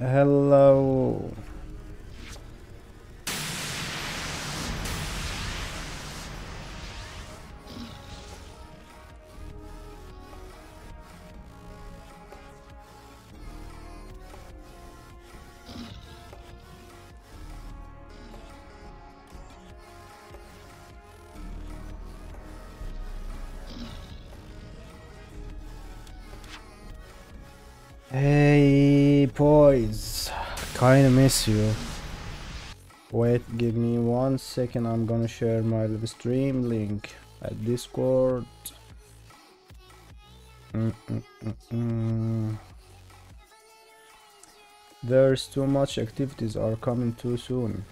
Hello. Kinda miss you. Wait, give me one second. I'm gonna share my live stream link at Discord. Mm -mm -mm. There's too much activities are coming too soon.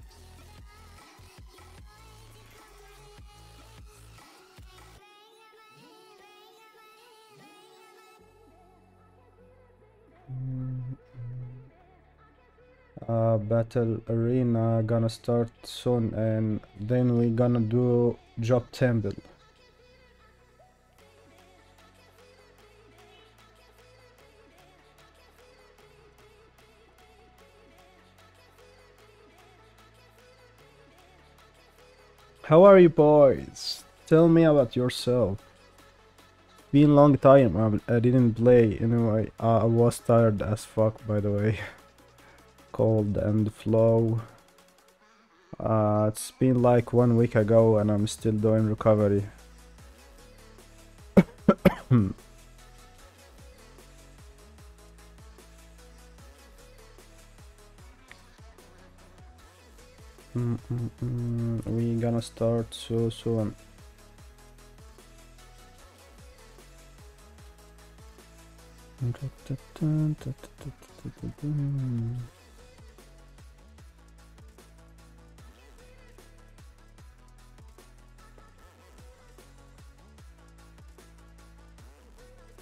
Battle arena gonna start soon and then we gonna do job temple. How are you boys? Tell me about yourself. Been long time I, didn't play anyway. I was tired as fuck by the way cold and flow. Uh, it's been like one week ago and I'm still doing recovery. We gonna start so soon.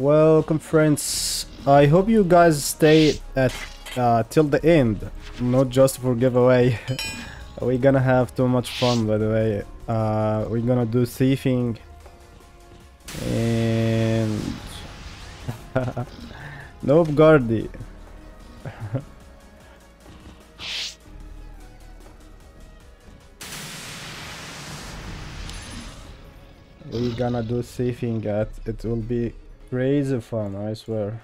Welcome friends. I hope you guys stay at uh, till the end, not just for giveaway. we're gonna have too much fun by the way. Uh, we're gonna do thieving and nope Guardy. we're gonna do thieving at it will be Crazy fun, I swear.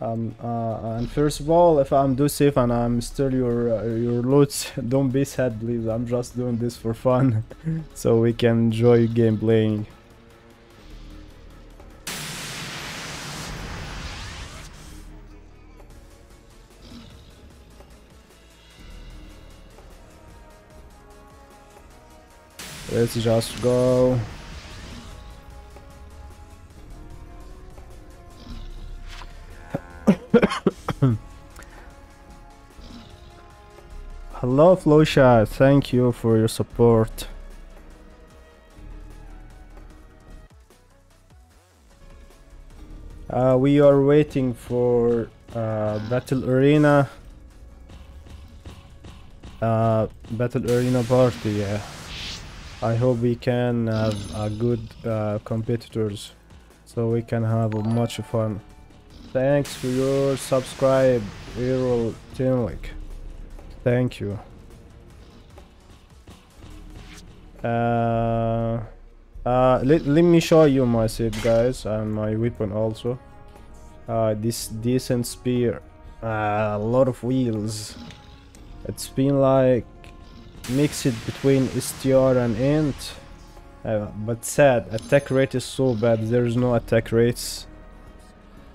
Um, uh, and first of all, if I'm do safe and I'm still your uh, your loot, don't be sad, please. I'm just doing this for fun, so we can enjoy game playing. Let's just go. Hello Flosha, thank you for your support. Uh, we are waiting for uh, Battle Arena. Uh, Battle Arena party, yeah. I hope we can have uh, good uh, competitors so we can have much fun. Thanks for your subscribe, Errol Timlik. Thank you. Uh, uh, let, let me show you my set guys and my weapon also. Uh, this decent spear. Uh, a lot of wheels. It's been like mixed between STR and Int. Uh, but sad, attack rate is so bad, there's no attack rates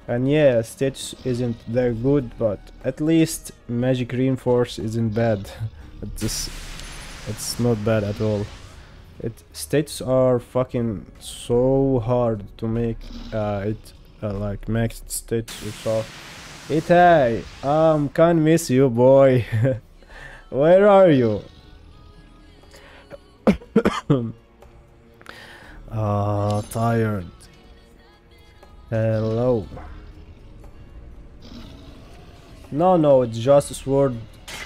and yeah, Stitch isn't that good, but at least Magic Reinforce isn't bad. it's it's not bad at all. It states are fucking so hard to make uh, it uh, like maxed or so. Itai, um, can't miss you, boy. Where are you? Ah, tired. Hello. No, no, it's just sword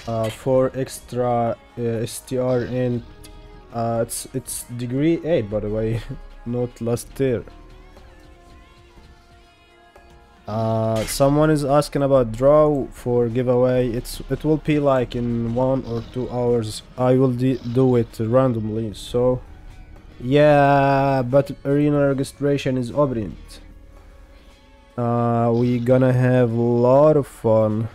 uh, for extra uh, STR and uh, it's it's degree 8 by the way, not last tier. Uh, someone is asking about draw for giveaway. It's it will be like in one or two hours. I will do it randomly. So yeah, but arena registration is opened. Uh, we gonna have a lot of fun.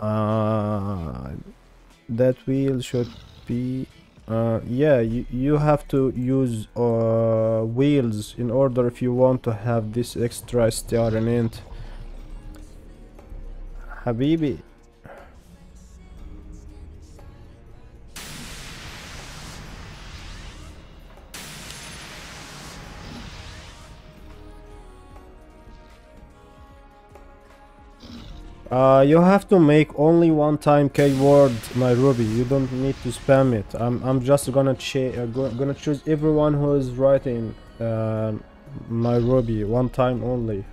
Uh, that wheel should be uh, yeah you, you have to use uh, wheels in order if you want to have this extra star in. Habibi Uh, you have to make only one time keyword ruby, You don't need to spam it. I'm I'm just gonna uh, go gonna choose everyone who is writing uh, Ruby one time only.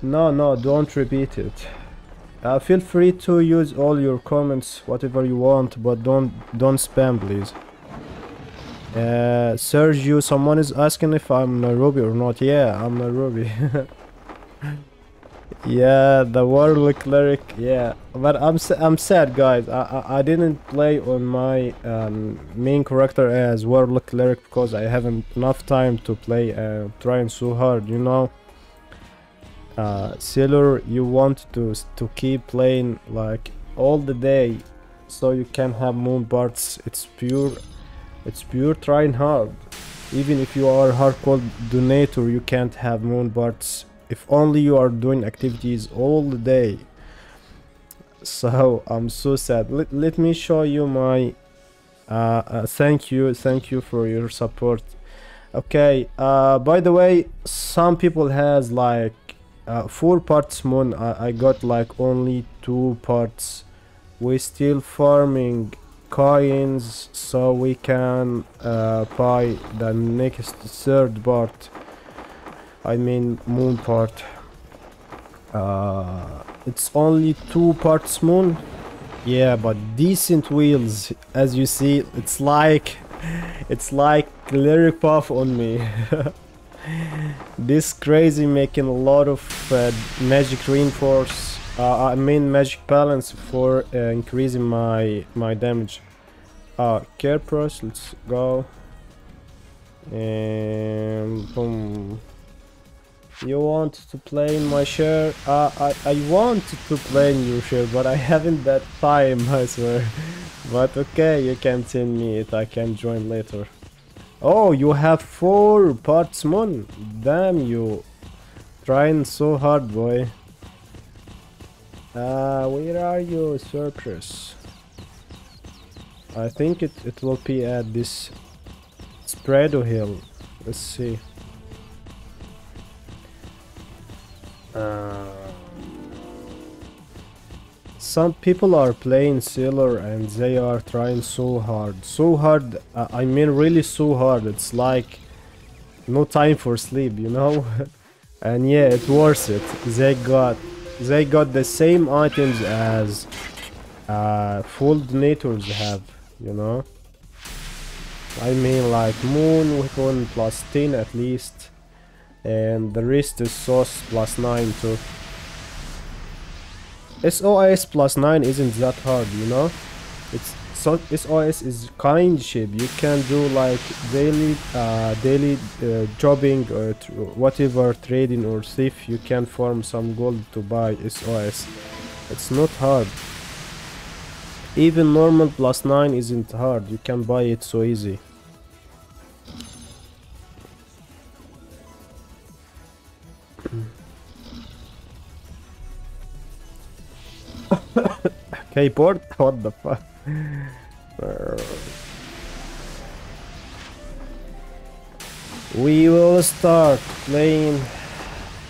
No, no, don't repeat it. Uh, feel free to use all your comments, whatever you want, but don't don't spam, please. Uh, Sergio, someone is asking if I'm Nairobi or not. Yeah, I'm Nairobi. yeah, the Warlock cleric. Yeah, but I'm I'm sad, guys. I I, I didn't play on my um, main character as Warlock cleric because I haven't enough time to play. Uh, trying so hard, you know. Uh, Sailor, you want to to keep playing like all the day, so you can have moon parts. It's pure it's pure trying hard. Even if you are hardcore donator, you can't have moon parts if only you are doing activities all the day. So I'm so sad. Let, let me show you my uh, uh, thank you, thank you for your support. Okay, uh, by the way, some people has like uh, four parts moon. I, I got like only two parts. We still farming coins so we can uh, buy the next third part I mean moon part. Uh, it's only two parts moon? Yeah but decent wheels as you see it's like it's like lyric puff on me. This crazy making a lot of uh, magic reinforce uh, I mean magic balance for uh, increasing my my damage. Uh, care price, let's go. And boom. You want to play in my share? Uh, I, I want to play in your share, but I haven't that time, I swear. but okay, you can send me it, I can join later. Oh, you have four parts moon. Damn you. Trying so hard, boy. Uh, where are you, Surplus? I think it, it will be at this Spreado hill. Let's see. Uh, some people are playing Sailor and they are trying so hard. So hard, uh, I mean really so hard. It's like no time for sleep, you know? and yeah, it's worth it. They got they got the same items as uh, full donators have, you know? I mean like moon weapon plus 10 at least and the rest is SOS plus 9 too. SOS plus 9 isn't that hard, you know? It's so SOS is kind ship. You can do like daily, uh, daily uh, jobbing or whatever trading or thief. You can farm some gold to buy SOS. It's not hard. Even normal plus 9 isn't hard. You can buy it so easy. Keyboard? What the fuck? We will start playing.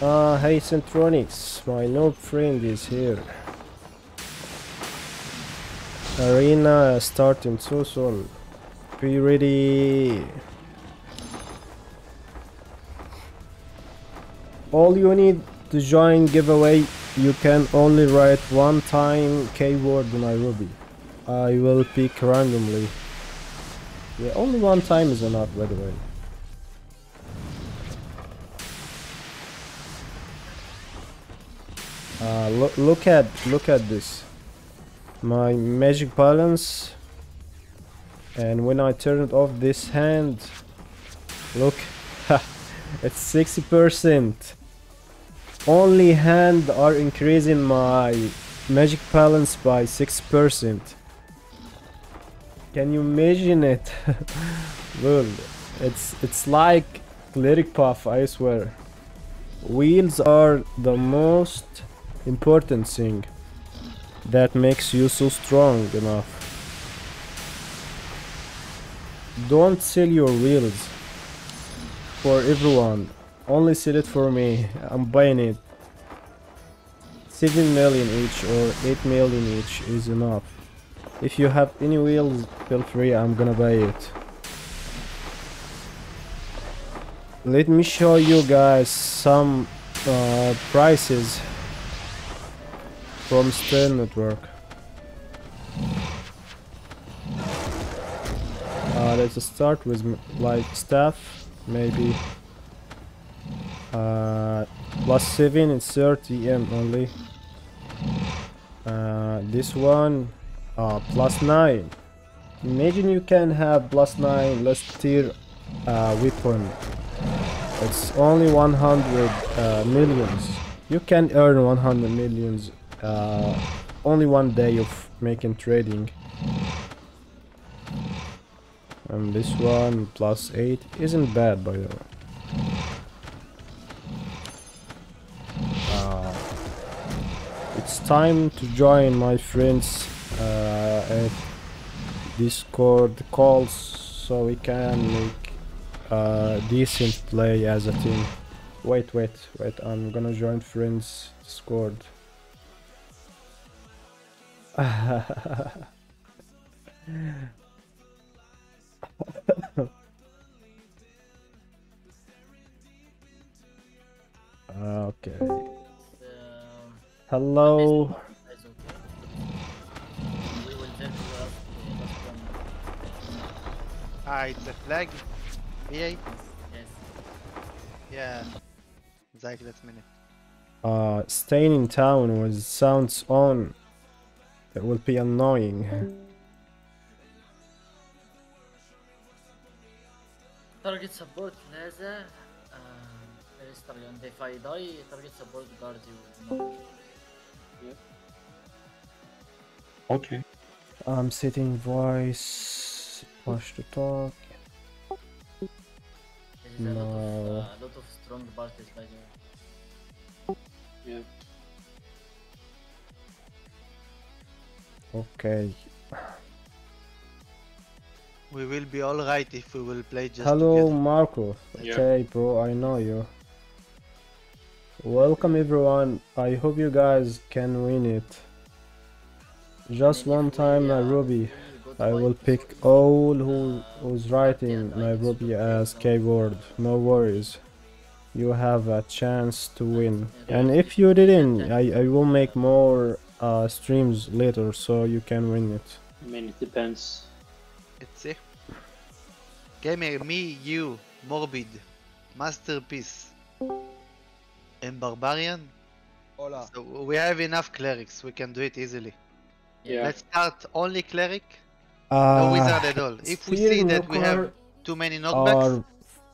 Ah, hey Centronics, my new friend is here. Arena starting so soon. Be ready. All you need to join giveaway, you can only write one time keyword Nairobi. I will pick randomly. Yeah, only one time is enough, by the way. Uh, look, look at, look at this. My magic balance. And when I turn it off this hand, look, it's 60%. Only hand are increasing my magic balance by 6%. Can you imagine it? It's it's like cleric buff, I swear. Wheels are the most important thing that makes you so strong enough. Don't sell your wheels for everyone. Only sell it for me. I'm buying it. 7 million each or 8 million each is enough. If you have any wheels, feel free, I'm gonna buy it. Let me show you guys some uh, prices from Stern Network. Uh, let's start with like staff, maybe. Uh, plus 7 it's 30 M only. Uh, this one, uh, plus 9. Imagine you can have plus 9 less tier uh, weapon. It's only 100 uh, millions. You can earn 100 millions uh, only one day of making trading. And this one plus 8 isn't bad by the way. Uh, it's time to join my friends at Discord calls so we can make a decent play as a team. Wait, wait, wait, I'm gonna join friends Discord. okay. Um, Hello. Ah, it's a flag? VA? Yes. Yeah. Exactly that minute. Uh, staying in town with sounds on. That would be annoying. Target support Laza. Uh, Restarion. If I die, target support guard you. Yeah. Okay. I'm setting voice Push to talk. This is a lot of No. uh, lot of strong parties by the way. Yeah. Okay. We will be alright if we will play just Hello, together. Marco. Yeah. Okay, bro, I know you. Welcome, everyone. I hope you guys can win it. Just one time, uh, Nairobi. If we got I will pick all who who's writing yeah, like, Nairobi it's as keyword. No worries. You have a chance to win. And if you didn't, I, I will make more uh, streams later so you can win it. I mean, it depends. It's it. Gamer, me, you, Morbid, Masterpiece, and Barbarian. Hola. So we have enough clerics. We can do it easily. Yeah. Let's start only cleric. Uh, no, without at ah, all. If we see that we have too many knockbacks,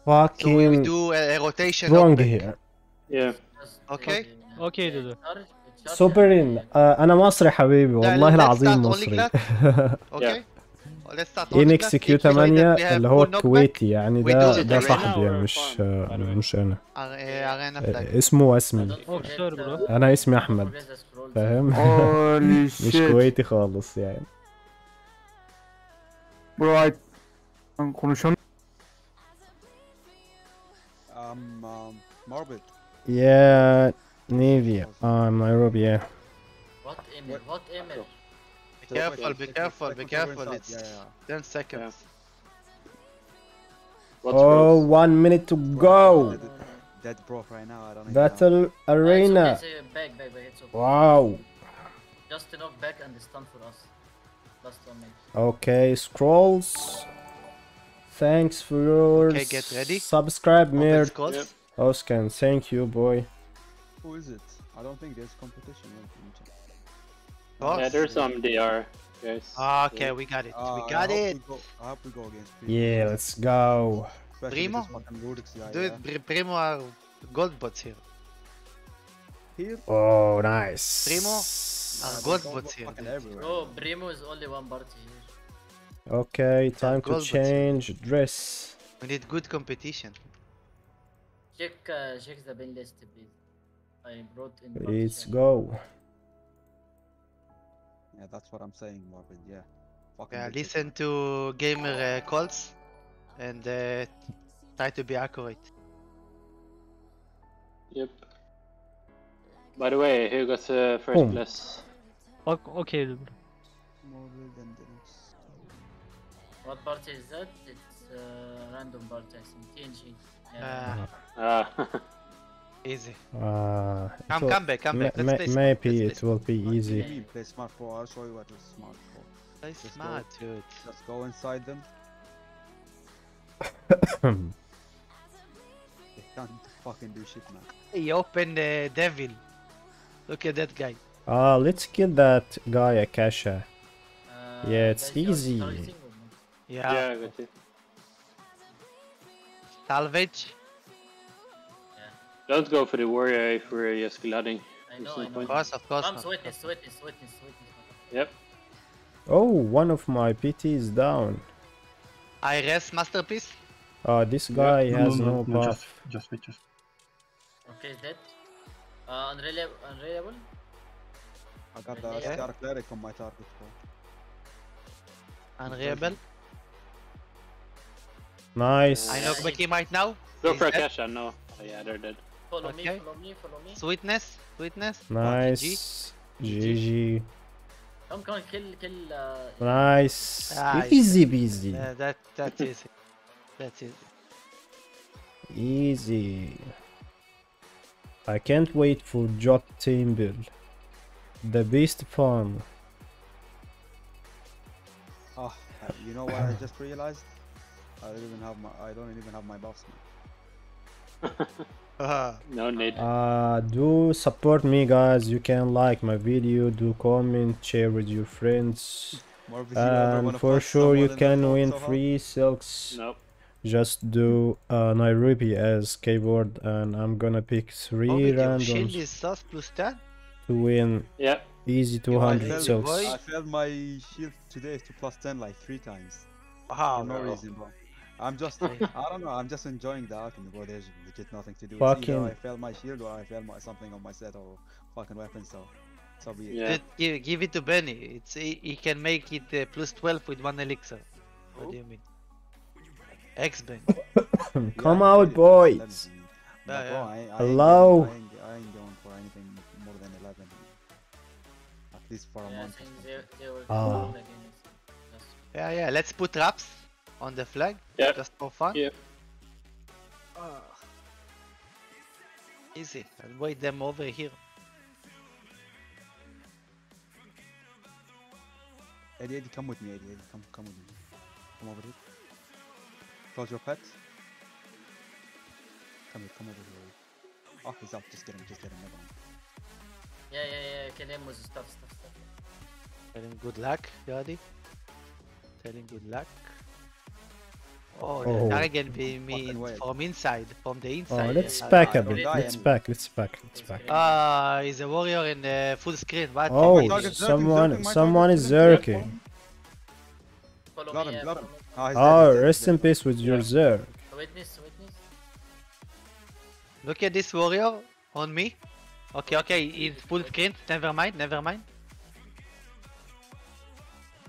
fucking so we do a, a rotation wrong knockback. here. Yeah. Okay. Okay, سوبرين uh, أنا مصري حبيبي والله العظيم مصري أوكي ان إكس كيو 8 اللي هو الكويتي يعني ده ده صاحبي مش آه، مش أنا. Eh, آه، اسمه واسمي. أنا اسمي أحمد فاهم؟ مش كويتي خالص يعني. Bro, I... Ben konuşamıyorum. Morbid. Yeah, Navy. I'm Nairobi, yeah. What Emil? What Emil? Be careful, be careful, be careful. It's Yeah, yeah. 10 seconds. What's Oh, Rose? one minute to go. Dead, dead broke right now. I don't. Battle Arena. Wow. Just to knock back and stun for us. Last one minute. Okay, scrolls. Thanks for your Okay, get ready. subscribe, Mir. scrolls. Yep. Oscan, thank you, boy. Who is it? I don't think there's competition. Let me check. Boss. Yeah, there's some DR, guys. Ah, Okay, we got it. Uh, We got hope it. We go, I hope we go against Primo. Yeah, let's go. Especially Primo? this fucking Rudix guy, Dude, yeah. Primo are gold bots here. Here? Oh, nice. Primo? Uh, Ah, they gold go bots here. fucking everywhere. Bro, Brimo is only one party here. Okay, time to gold bots. change dress. We need good competition. Check, uh, check the bin list, please. I brought in. Let's go. Yeah, that's what I'm saying, Morbid. Yeah. Fucking Yeah, listen to gamer uh, calls and uh, try to be accurate. Yep. By the way, who got uh, first Boom. place? O- Okay, Morbid and Rudix. What party is that? It's uh, random party, I think. TNG. Yeah. Uh, Ah, easy. Uh, Come, will- come back, come back. Let's ma- play maybe let's it play will be What do you easy. play smart 4? I'll show you what is smart 4. Play Let's go. smart, dude. Just go inside them. They can't fucking do shit, man. He opened uh, devil. Look at that guy. Ah, let's kill that guy Akasha. Uh, Yeah, it's guys, you are easy. targeting or not? Yeah. yeah, I got you. Salvage. Don't go for the warrior if we're just gliding. I know, I know. Of course, of course. Comes not. witness, witness, witness, witness. Yep. Oh, one of my PT is down. I rest masterpiece. Uh, this guy has no, buff. Just wait, just. Okay, dead. Uh, unreliable, unreliable. I got the Yeah. Scar Cleric on my target, bro. Unreable. Nice. I knock back him right now. Go He's for dead. Akasha, no. Oh, yeah, they're dead. Follow me, Okay. follow me, follow me. Sweetness. Sweetness. Oh, GG. Nice. GG. Come, come, kill, kill. Uh, Nice. Ah, Easy peasy. Yeah, that that's easy. That's easy. Easy. I can't wait for Job Temple. The beast farm. Oh, uh, you know what I just realized? I don't even have my I don't even have my buffs. Man. No need. Uh, do support me guys. You can like my video, do comment, share with your friends. Morbid, you ever And wanna for sure you can win talk so hard? free silks. Nope. Just do uh, Nairobi as keyboard and I'm gonna pick three Hobbit, your shield randoms is SOS plus 10. to win Yeah. easy 200 lazy silks. boy. I failed my shield today to plus 10 like three times. Wow, for no bro. reason, bro. I'm just, I don't know, I'm just enjoying the alchemy, bro. There's legit nothing to do. It's Fucking- Either I fail my shield or I fail my, something on my set or fucking weapon, so. So be. Yeah. Dude, give, give it to Benny. It's he, he can make it uh, plus 12 with one elixir. What do you mean? X Ben. Come I out, did it plus 11, boys. dude. Yeah, bro, yeah. I, I Hello. Ain't, I, ain't, I ain't going for anything least for a yeah, month. or think they, they were Ah. cool. Yeah, yeah. Let's put traps on the flag. Yeah. Just for fun. Yeah. Easy. I'll wait them over here. Eddie, Eddie, come with me, Eddie, Eddie, come, come with me. Come over here. Close your pet. Come here, come over here. Eddie. Oh, he's up. Just get him, just get him. Never mind. Yeah, yeah, yeah, kill him with stuff, stuff, stuff. Tell him good luck, Yadi. Tell him good luck. Oh, Oh. the Targan be me Fucking from inside, from the inside. Oh, inside. let's Uh, back a I don't bit. Let's back. Let's back. Let's back. Ah, he's a warrior in uh, full screen. What? Oh, my target, someone, zerking, someone is zerking. zerking. Follow me, yeah, got follow him. me. Ah, Oh, dead, rest he's in peace with your zerk. Witness, witness. Look at this warrior on me. Okay, okay, he's full screen. Never mind, never mind.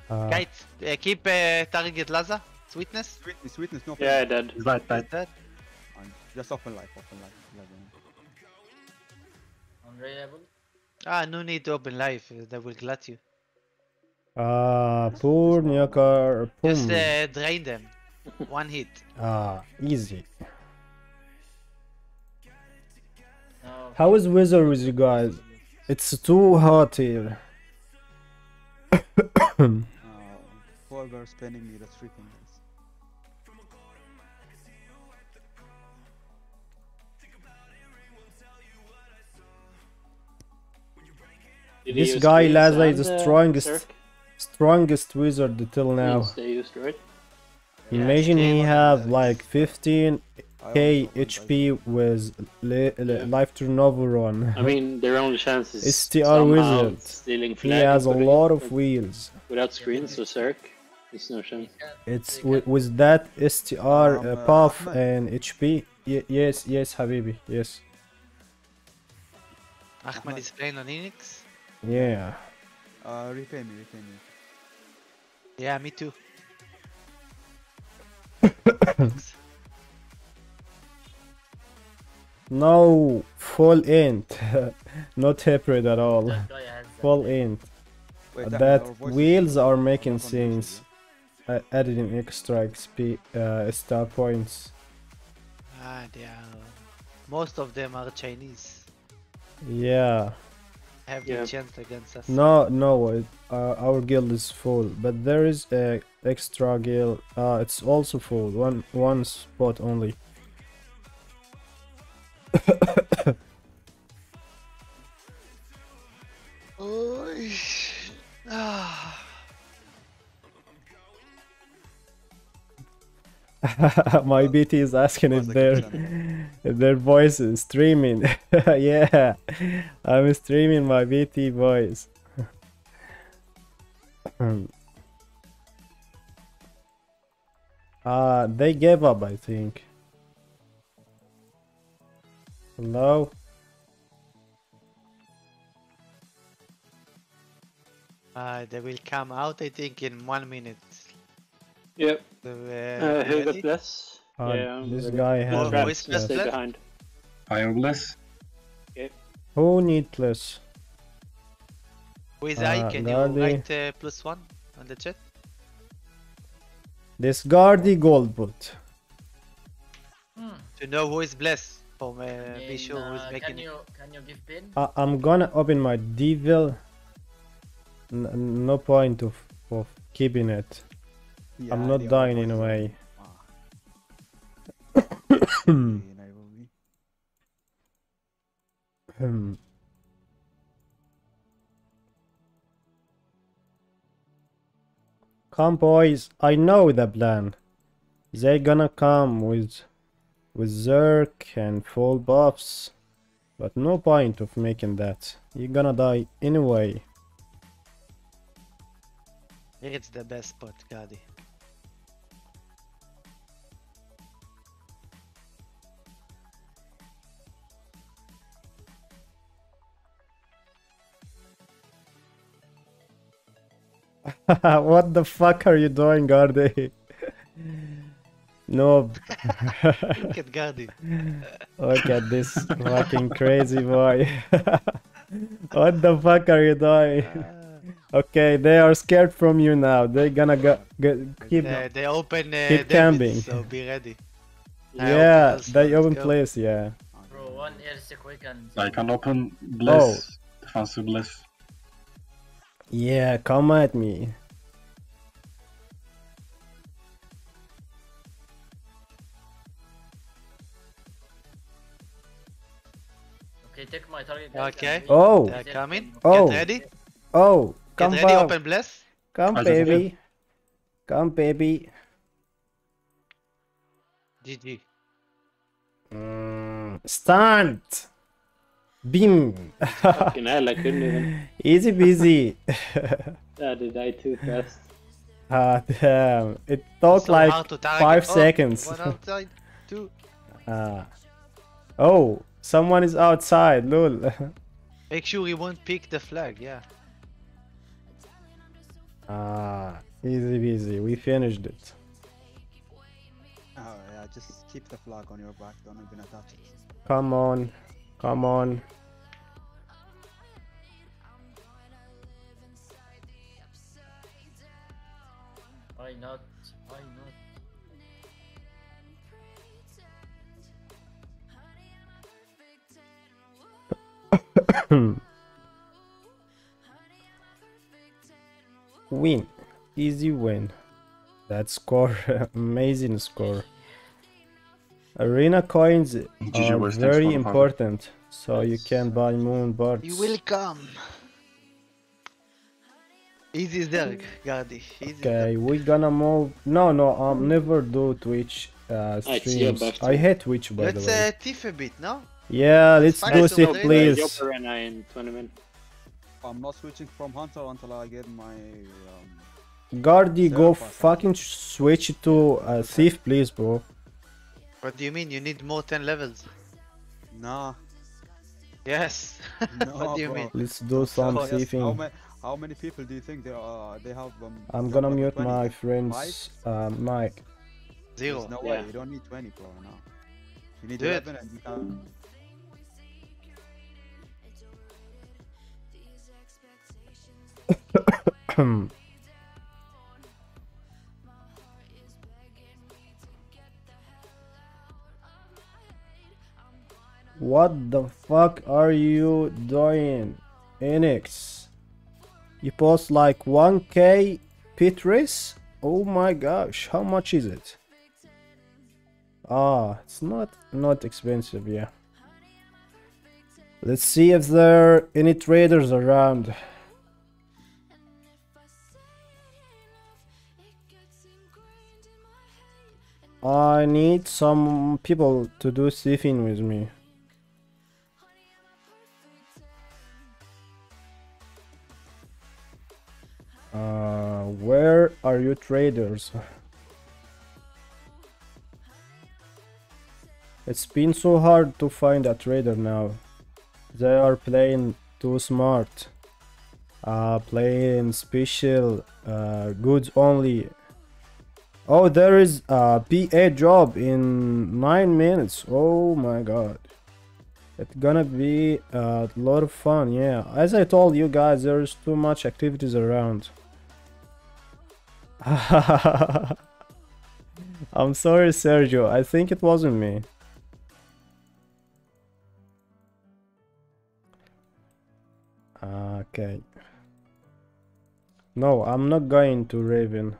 Uh, Guys, uh, keep uh, target Laza. Sweetness. Sweetness, sweetness, no Yeah, pain. dead. He's right, right. That. Just open life, open life. let them- Unreliable. Ah, no need to open life. uh, They will glut you. Ah, poor Nyakar. Just uh, drain them. One hit. Ah, easy. No. How is weather with you guys? It's too hot here. Uh, whoever spinning me, that's three fingers. Did This guy screens Laza is the uh, strongest Zerk? strongest wizard till now. Screens used, right? Yeah, Imagine he have like 15k I always open life. HP with li- li- Yeah. life turnover on. I mean, their only chance is STR wizard. stealing He has a lot of wheels. Without screens, so Zerk, It's no They chance. It's with, with that STR Um, uh, uh, puff and HP. Y- yes, yes, Habibi. Yes. Ahmed is playing on Enix. Yeah. Uh, repay me, repay me. Yeah, me too. No full int. Not hybrid at all. That guy has that. Full int. Wait, Ahmed, that wheels are making not gonna sense. Uh, added in extra XP uh, star points. Ah, they are. Most of them are Chinese. Yeah. Have Yeah. the chance against us. No, no, it, uh, our guild is full, but there is a extra guild. Uh, it's also full. One one spot only. My BT is asking if their if their voice is streaming. yeah, I'm streaming my BT voice. uh, they gave up, I think. Hello? Uh, they will come out, I think, in one minute. Yep. So, uh, Uh, who got bless? Uh, yeah, this ready. guy has. who Trap, is it, yes. best? stay behind. Fire bless. Who needless? Who is Uh, I? Can you Gardi. write uh, plus one on the chat? This Guardy Goldboot. Hmm. To know who is blessed. For uh, I be sure who is uh, making can it. you can you give pin? I I'm gonna open my devil. N- no point of, of keeping it. Yeah, I'm not dying in a way. Ah. Okay, Nairobi. Hmm. Come boys, I know the plan. They gonna come with with Zerk and full buffs. But no point of making that. You're gonna die anyway. It's the best spot, Gadi. what the fuck are you doing, Garde? no, Look at Gadi. look at this fucking crazy boy. what the fuck are you doing? Ah, Okay, they are scared from you now. They're gonna go, go keep. uh, they open uh, Keep David, camping. so be ready. yeah, open they open let's go. place. Yeah. Bro, one earthquake and I can open bless. Defensive bless. Yeah, come at me. Okay, my target. guys, Okay. and Oh. They're Get coming. Oh. Get ready. Oh, Get ready. back. Open bless. Come, I just baby. Come, baby. GG. Mm, stand. Beam. Fucking hell, I couldn't even. Easy peasy. Ah, they died too fast. ah, damn. It took So like hard to target. five Oh, seconds. One outside. Two. Ah. Oh, someone is outside. Lol. Make sure he won't pick the flag. Yeah. ah, easy peasy. We finished it. Oh yeah, just keep the flag on your back. Don't even attach it. Come on. Come on. Why not? Why not? win. Easy win. That score, amazing score. Arena coins are very for the follow. important, so you can buy moon birds. You will come. Easy as Derek, Gardi. Easy Okay, we gonna move. No, no, I'm never do Twitch uh, Alright, see you streams. I hate Twitch by Let's the way. uh, tiff a bit, no? Yeah, let's fight do it, more. please. Job arena in 20. I'm not switching from hunter until I get my. Um, Guardy, go fucking switch to uh, thief, please, bro. What do you mean? You need more 10 levels. nah. Yes. No, what do you bro. mean? Let's do some Oh, yes, How, ma- how many people do you think there are? They have. Um, I'm gonna mute 20? my friend's uh, mic. Zero. There's no Yeah. way. You don't need 20, bro. No. You need Do it. and you can. What the fuck are you doing, Enix? You post like 1k Pitris? Oh my gosh, how much is it? Ah, it's not not expensive, yeah. Let's see if there are any traders around. I need some people to do thieving with me. Uh, where are you traders? It's been so hard to find a trader now. They are playing too smart. Uh, playing special uh, goods only. Oh, there is a PA job in 9 minutes. Oh my god. It's gonna be a lot of fun, yeah. As I told you guys, there's too much activities around. I'm sorry, Sergio. I think it wasn't me. Okay. No, I'm not going to Raven.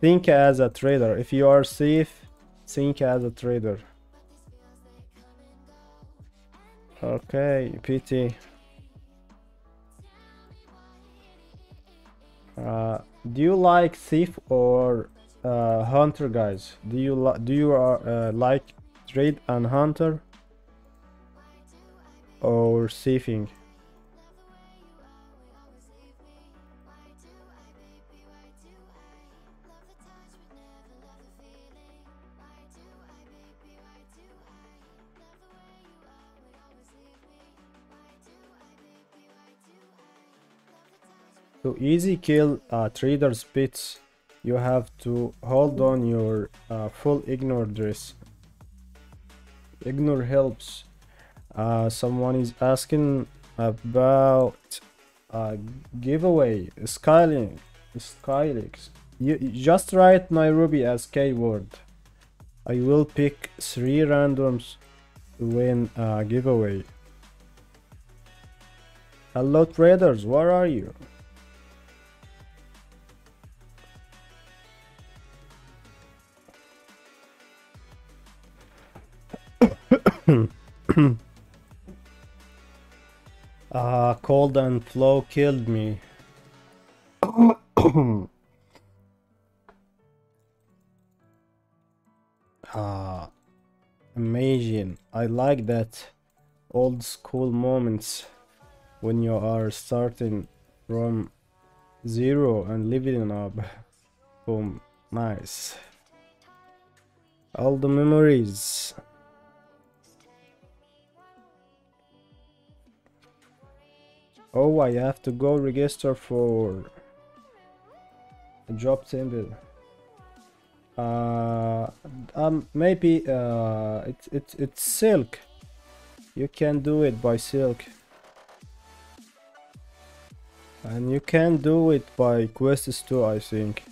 Think as a trader. If you are safe, think as a trader. Okay, PT. Uh, do you like thief or uh, hunter, guys? Do you do you uh, like trade and hunter or thieving? To easy kill uh, trader's pits, you have to hold on your uh, full ignore dress. Ignore helps. Uh, someone is asking about uh, giveaway Skylink. Skylix. You, just write Nairobi as keyword. I will pick three randoms to win a giveaway. Hello traders, where are you? Ah, cold and flow killed me. ah, amazing. I like that old school moments when you are starting from zero and living up. Boom, nice. All the memories. Oh, I have to go register for a job temple. Uh, um, maybe uh, it's it's it's silk. You can do it by silk, and you can do it by quests too. I think.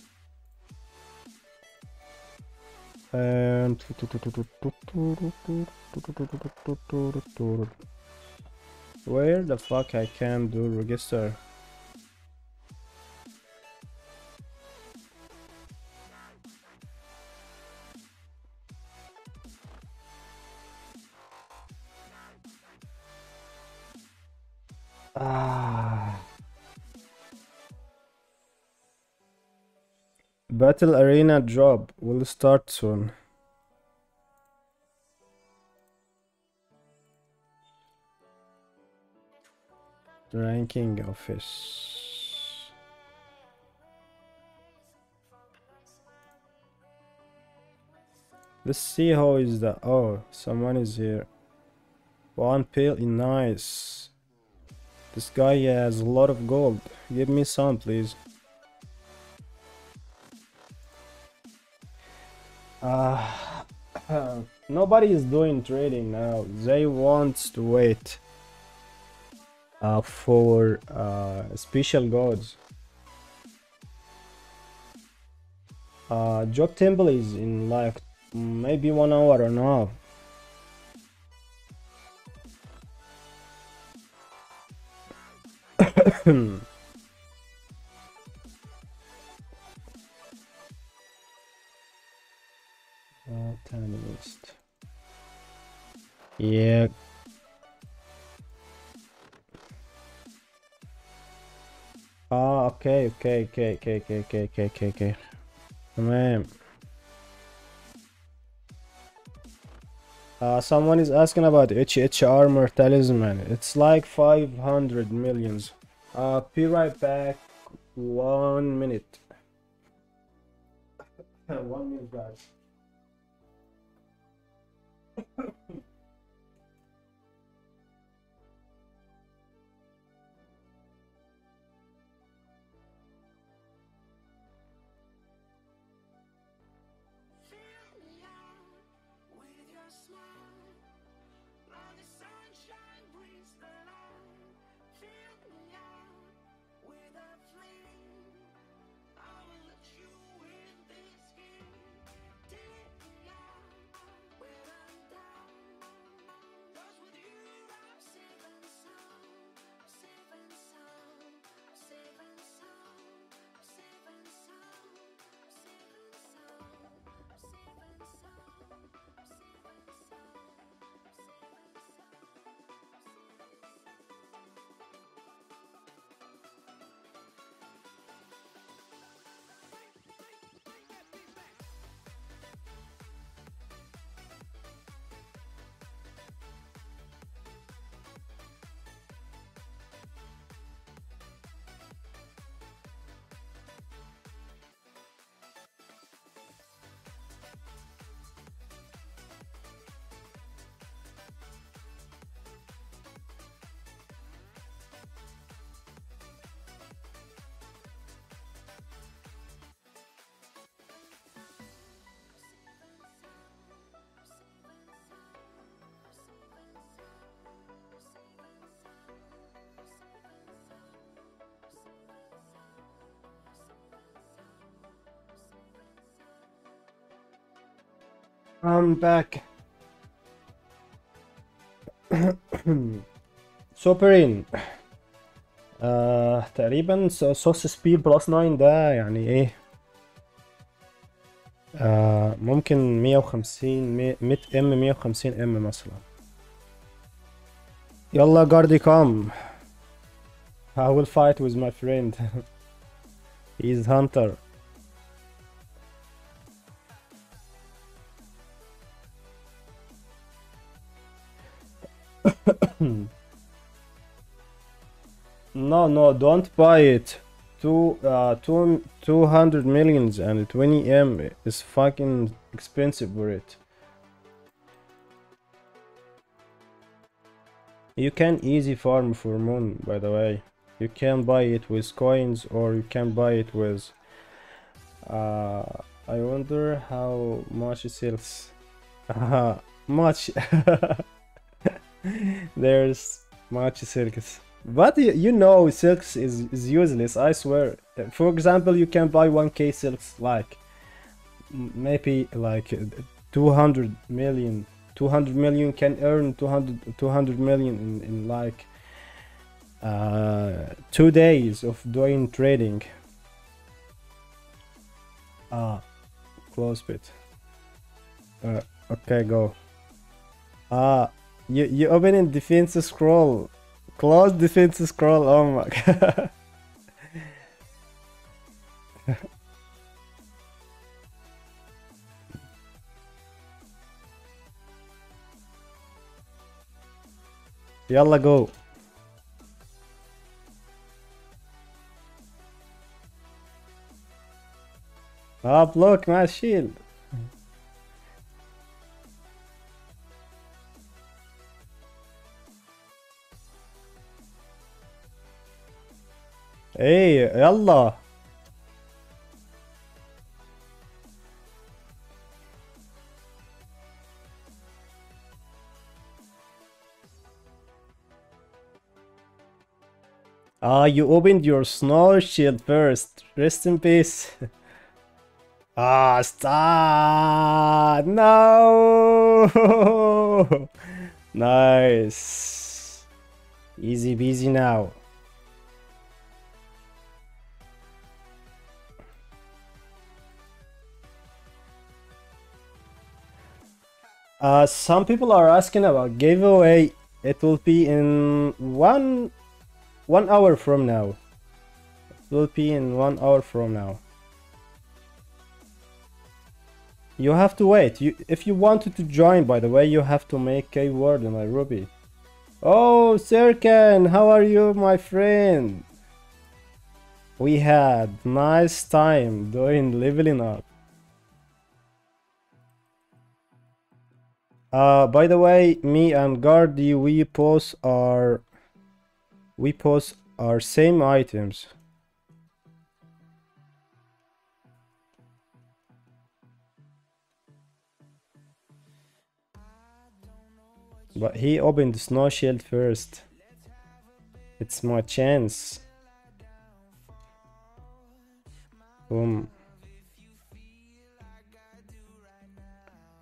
And where the fuck I can do register? Ah. Battle Arena job will start soon. Ranking office. Let's see how is that. Oh, someone is here. One pill nice. This guy has a lot of gold. Give me some, please. Uh, nobody is doing trading now. They want to wait uh, for uh, special gods. Uh, Job Temple is in like maybe one hour or now. Botanist. Yeah. Ah, okay, okay, okay, okay, okay, okay, okay, okay, okay. Man. Uh, someone is asking about HHR mortalism, man. It's like 500 millions. Uh, be right back. One minute. One minute, guys. I'm back. سوبرين آه تقريبا صوص سبيد بلس 9 ده يعني ايه آه ممكن 150 100 ام 150 ام مثلا يلا جاردي كام I will fight with my friend he's hunter No, no, don't buy it. Two, uh, two, 200 millions and 20 M is fucking expensive for it. You can easy farm for moon, by the way. You can buy it with coins or you can buy it with uh, I wonder how much it sells. Much. There's much silks. But you know silks is, is useless, I swear. For example, you can buy 1k silks like maybe like uh, 200 million. 200 million can earn 200, 200 million in, in like uh, two days of doing trading. Ah, close bit. Uh, okay, go. Ah, you you open in defense scroll. Close defense scroll. Oh my god. Yalla go. Up, look, my shield. ايه يلا Ah, you opened your snow shield first. Rest in peace. ah, stop! No! nice. Easy peasy now. Uh, some people are asking about giveaway. It will be in one one hour from now. It will be in one hour from now. You have to wait. You, if you wanted to join, by the way, you have to make a word in Nairobi. Oh, Serkan, how are you, my friend? We had nice time doing leveling up. Uh, by the way, me and Gardy, we post our we post our same items. But he opened the snow shield first. It's my chance. Boom.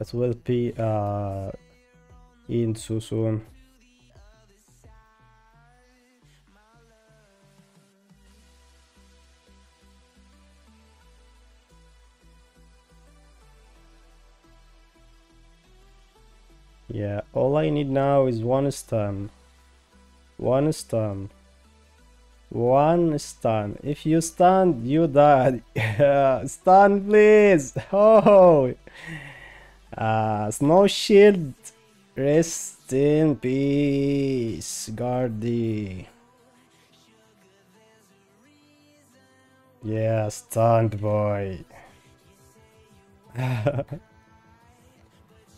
That will be uh in too soon. Yeah, all I need now is one stun. One stun. One stun. If you stun, you die. stun, please. Oh. Uh, snow shield. Rest in peace, Guardy. Yeah, stunned boy.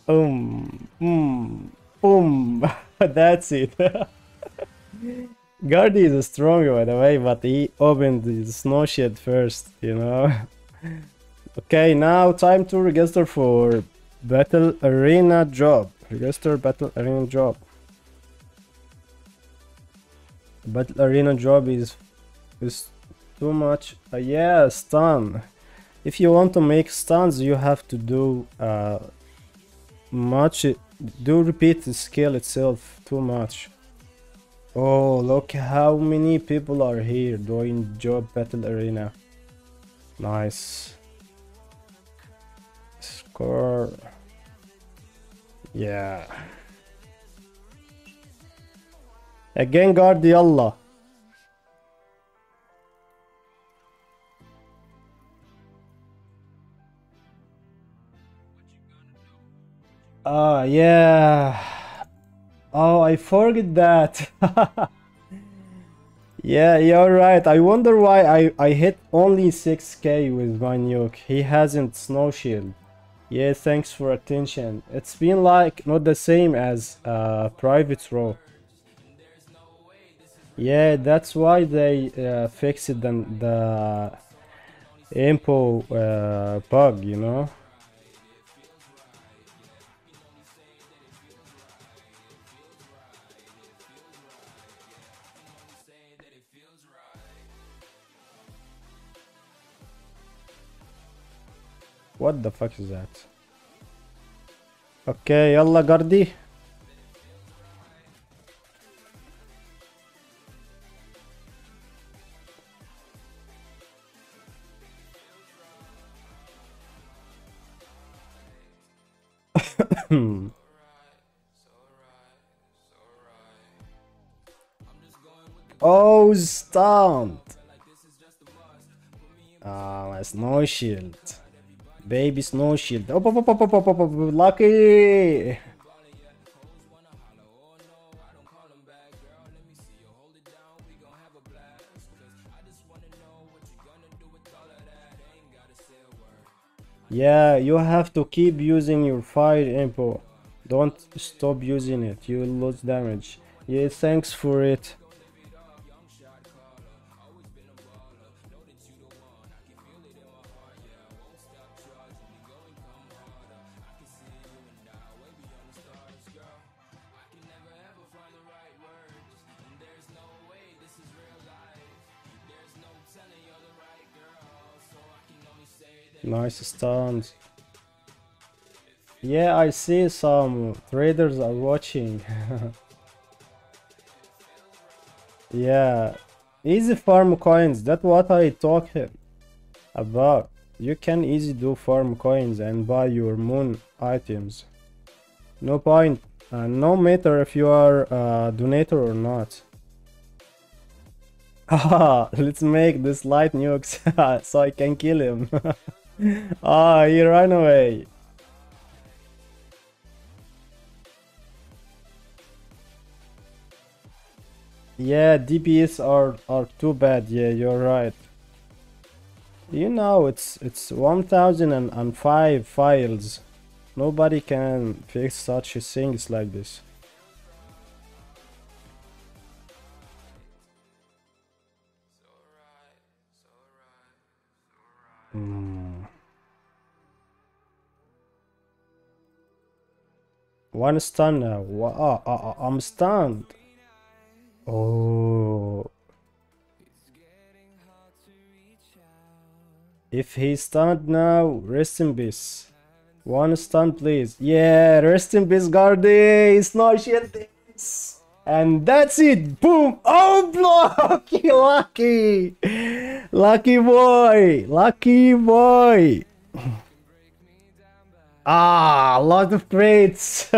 Um, mm, boom. That's it. Guardy is strong by the way, but he opened the snow shield first, you know. okay, now time to register for Battle Arena job. Register Battle Arena job. Battle Arena job is is too much. Uh, yeah, stun. If you want to make stuns, you have to do uh, much do repeat the skill itself too much oh look how many people are here doing job battle arena nice score yeah again guard yalla Ah, yeah. Oh, I forget that. yeah, you're right. I wonder why I, I hit only 6k with my nuke. He hasn't snow shield. Yeah, thanks for attention. It's been like not the same as uh, private row. Yeah, that's why they uh, fixed the, the Impo uh, bug, you know? What the fuck is that? اوكي يلا قردي oh, stunned. Ah, my snow shield. Baby snow shield. Op, op, op, op, op, op, op, op, lucky! Yeah, you have to keep using your fire imbue. Don't stop using it, you lose damage. Yeah, thanks for it. Nice stuns. Yeah, I see some traders are watching. yeah, easy farm coins. That's what I talk about. You can easy do farm coins and buy your moon items. No point. Uh, no matter if you are a donator or not. Ah, let's make this light nukes so I can kill him. ah, he ran away. Yeah, DPS are are too bad. Yeah, you're right. You know, it's it's 1005 files. Nobody can fix such things like this. Hmm. One stun now. Ah, ah, ah, I'm stunned. Oh. If he's stunned now, rest in peace. One stun, please. Yeah, rest in peace, Gardy. It's not this. And that's it. Boom. Oh, lucky, lucky. Lucky boy. Lucky boy. Ah, a lot of crates.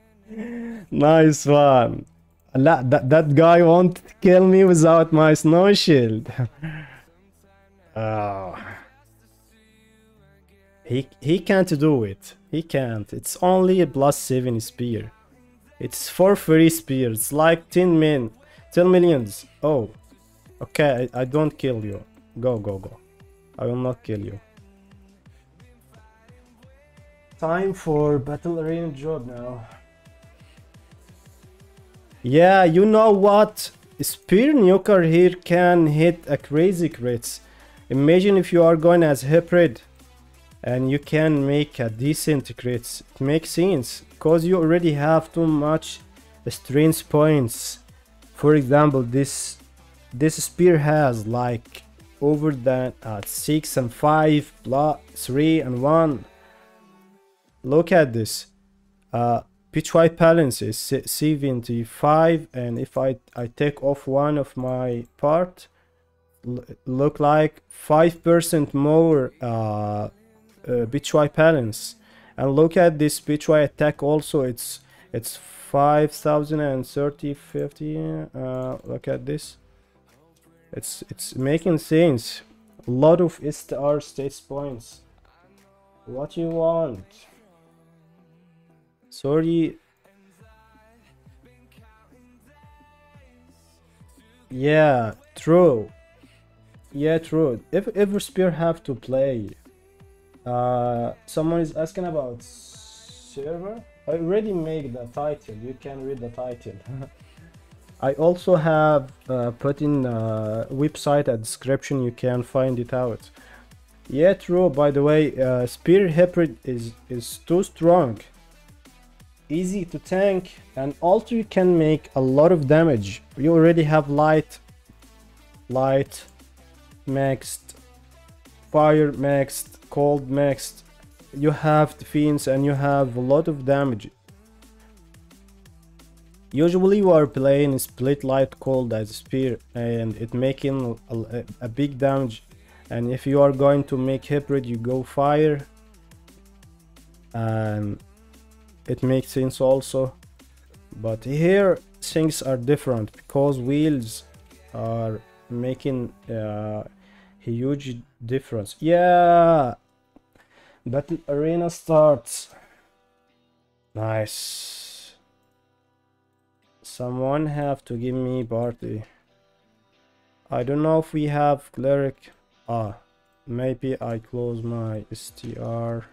nice one. That, that guy won't kill me without my snow shield. oh. He, he can't do it. He can't. It's only a plus 7 spear. It's for free spear. It's like 10 min. 10 millions. Oh. Okay, I, I don't kill you. Go, go, go. I will not kill you. Time for battle arena job now. Yeah, you know what? Spear Nuker here can hit a crazy crits. Imagine if you are going as Hybrid and you can make a decent crits. It makes sense because you already have too much strength points. For example, this this spear has like over than at uh, 6 and 5 plus 3 and 1 look at this. Uh pitch white balance is 75 and if i i take off one of my part look like five percent more uh, uh pitch white balance. And look at this pitch white attack also. It's it's 5030 50 uh look at this. It's it's making sense. A lot of star states points. What you want Sorry. Yeah, true. Yeah, true. If every spear have to play. Uh, someone is asking about server. I already made the title. You can read the title. I also have uh, put in a website a description. You can find it out. Yeah, true. By the way, uh, Spear Hybrid is is too strong. Easy to tank, and you can make a lot of damage. You already have light, light, maxed, fire maxed, cold maxed. You have defense and you have a lot of damage. Usually you are playing split light cold as a spear and it making a, a, a big damage and if you are going to make hybrid you go fire and it makes sense also. But here things are different because wheels are making uh, a huge difference. Yeah! Battle arena starts. Nice. Someone have to give me party. I don't know if we have cleric. Ah maybe I close my str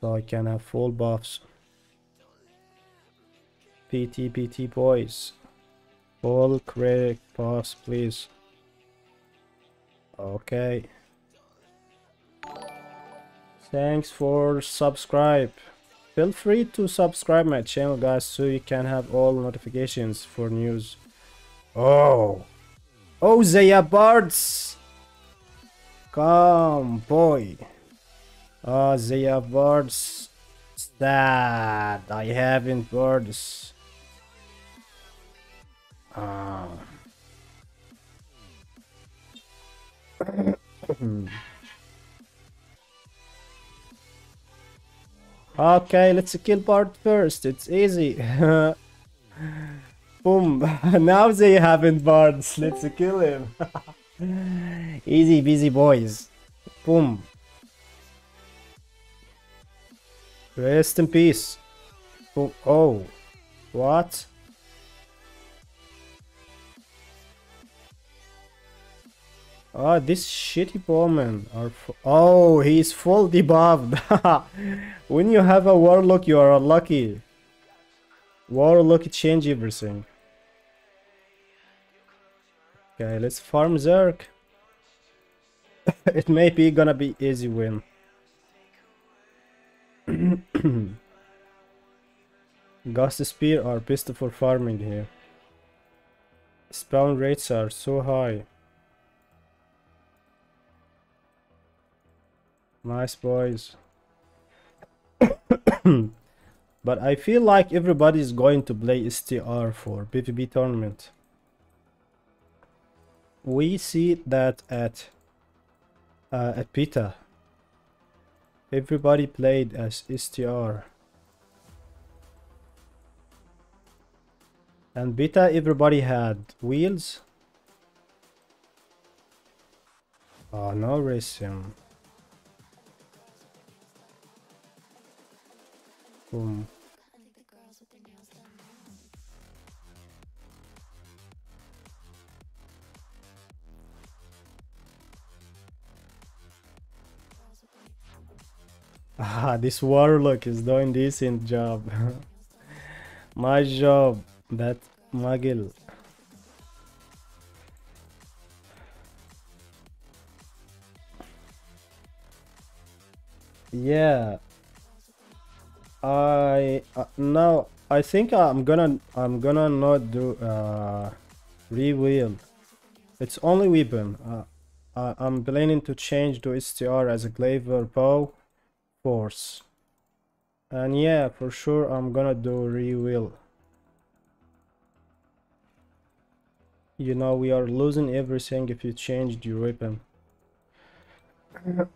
so I can have full buffs. PT PT boys. Full credit pass please. Okay. Thanks for subscribe. Feel free to subscribe my channel guys so you can have all notifications for news. Oh. Oh, they are birds. Come, boy. Oh, they are birds. Sad. I haven't birds. Ah. okay, let's kill part first. It's easy. Boom. now they haven't bards. Let's kill him. Easy busy boys. Boom. Rest in peace. Boom. Oh. What? Ah, this shitty bowman are. oh, he's full debuffed. when you have a warlock, you are lucky. Warlock change everything. Okay, let's farm Zerk. it may be gonna be easy win. Ghost Spear are best for farming here. Spawn rates are so high. Nice boys. but I feel like everybody is going to play STR for PvP tournament. We see that at uh, at Beta. Everybody played as STR. And Beta everybody had wheels. Oh no racing. Boom. Ah, this warlock is doing decent job. My job, that muggle. Yeah. I uh, now I think I'm gonna I'm gonna not do uh rewield. It's only weapon. Uh, I'm planning to change to STR as a Glaver bow force. And yeah, for sure I'm gonna do rewield. You know we are losing everything if you change your weapon. Uh,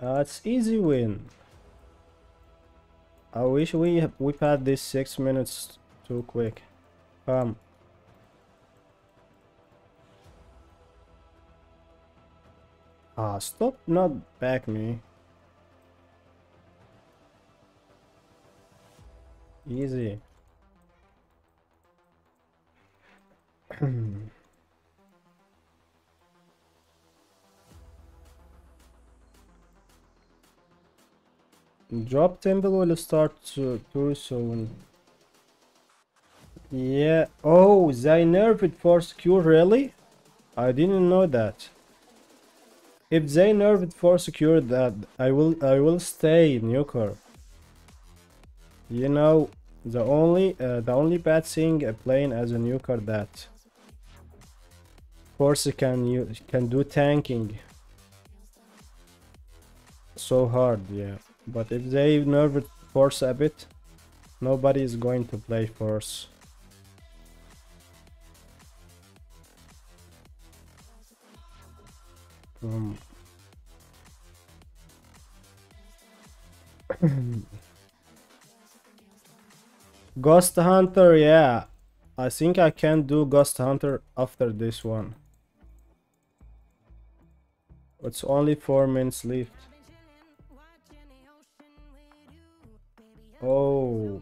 it's easy win. I wish we we had this six minutes too quick. Um. Ah, stop not back me. Easy. Job Temple will start to, too soon. Yeah. Oh, they nerfed Force Cure, really? I didn't know that. If they nerfed Force Cure, that I will I will stay Nuker. You know, the only uh, the only bad thing a plane as a nuker that Force can you can do tanking so hard, yeah. But if they nerfed Force a bit, nobody is going to play Force. Um. Ghost Hunter, yeah. I think I can do Ghost Hunter after this one. It's only 4 minutes left. Oh.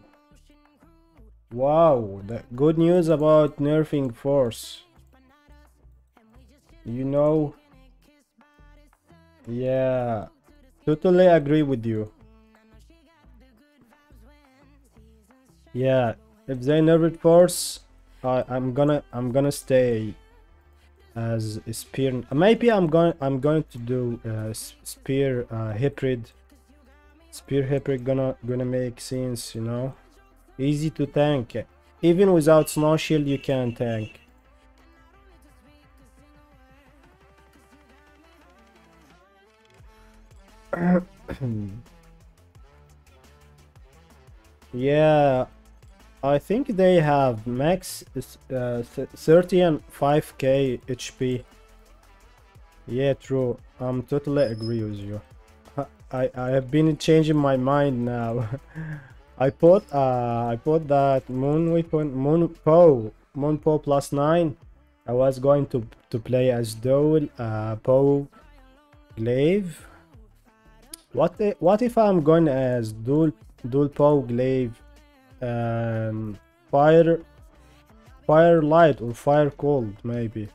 Wow, the good news about nerfing force. You know, yeah, totally agree with you. Yeah, if they nerfed force, I I'm gonna I'm gonna stay as spear. Maybe I'm going I'm going to do uh, spear uh, hybrid. Spear hybrid gonna gonna make sense, you know. Easy to tank. Even without snow shield, you can tank. yeah, I think they have max uh, th- 30 and 5k HP. Yeah, true. I'm totally agree with you. I I have been changing my mind now. I put uh I put that moon weapon moon pow moon pow plus nine. I was going to to play as Dole uh pow glaive. What if, what if I'm going as dual dual pow glaive um fire fire light or fire cold maybe.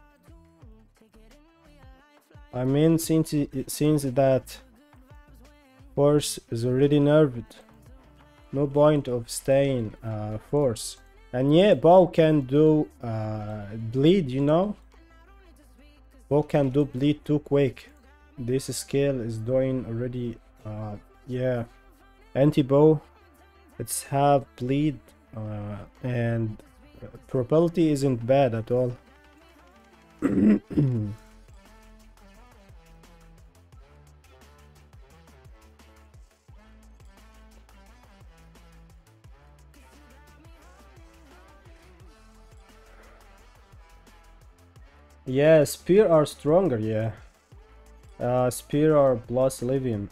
I mean since since that force is already nerfed no point of staying uh, force. And yeah bow can do uh, bleed you know? Bow can do bleed too quick this scale is doing already uh, yeah anti bow it's have bleed uh, and probability isn't bad at all Yeah, spear are stronger, yeah. Uh, spear are plus 11.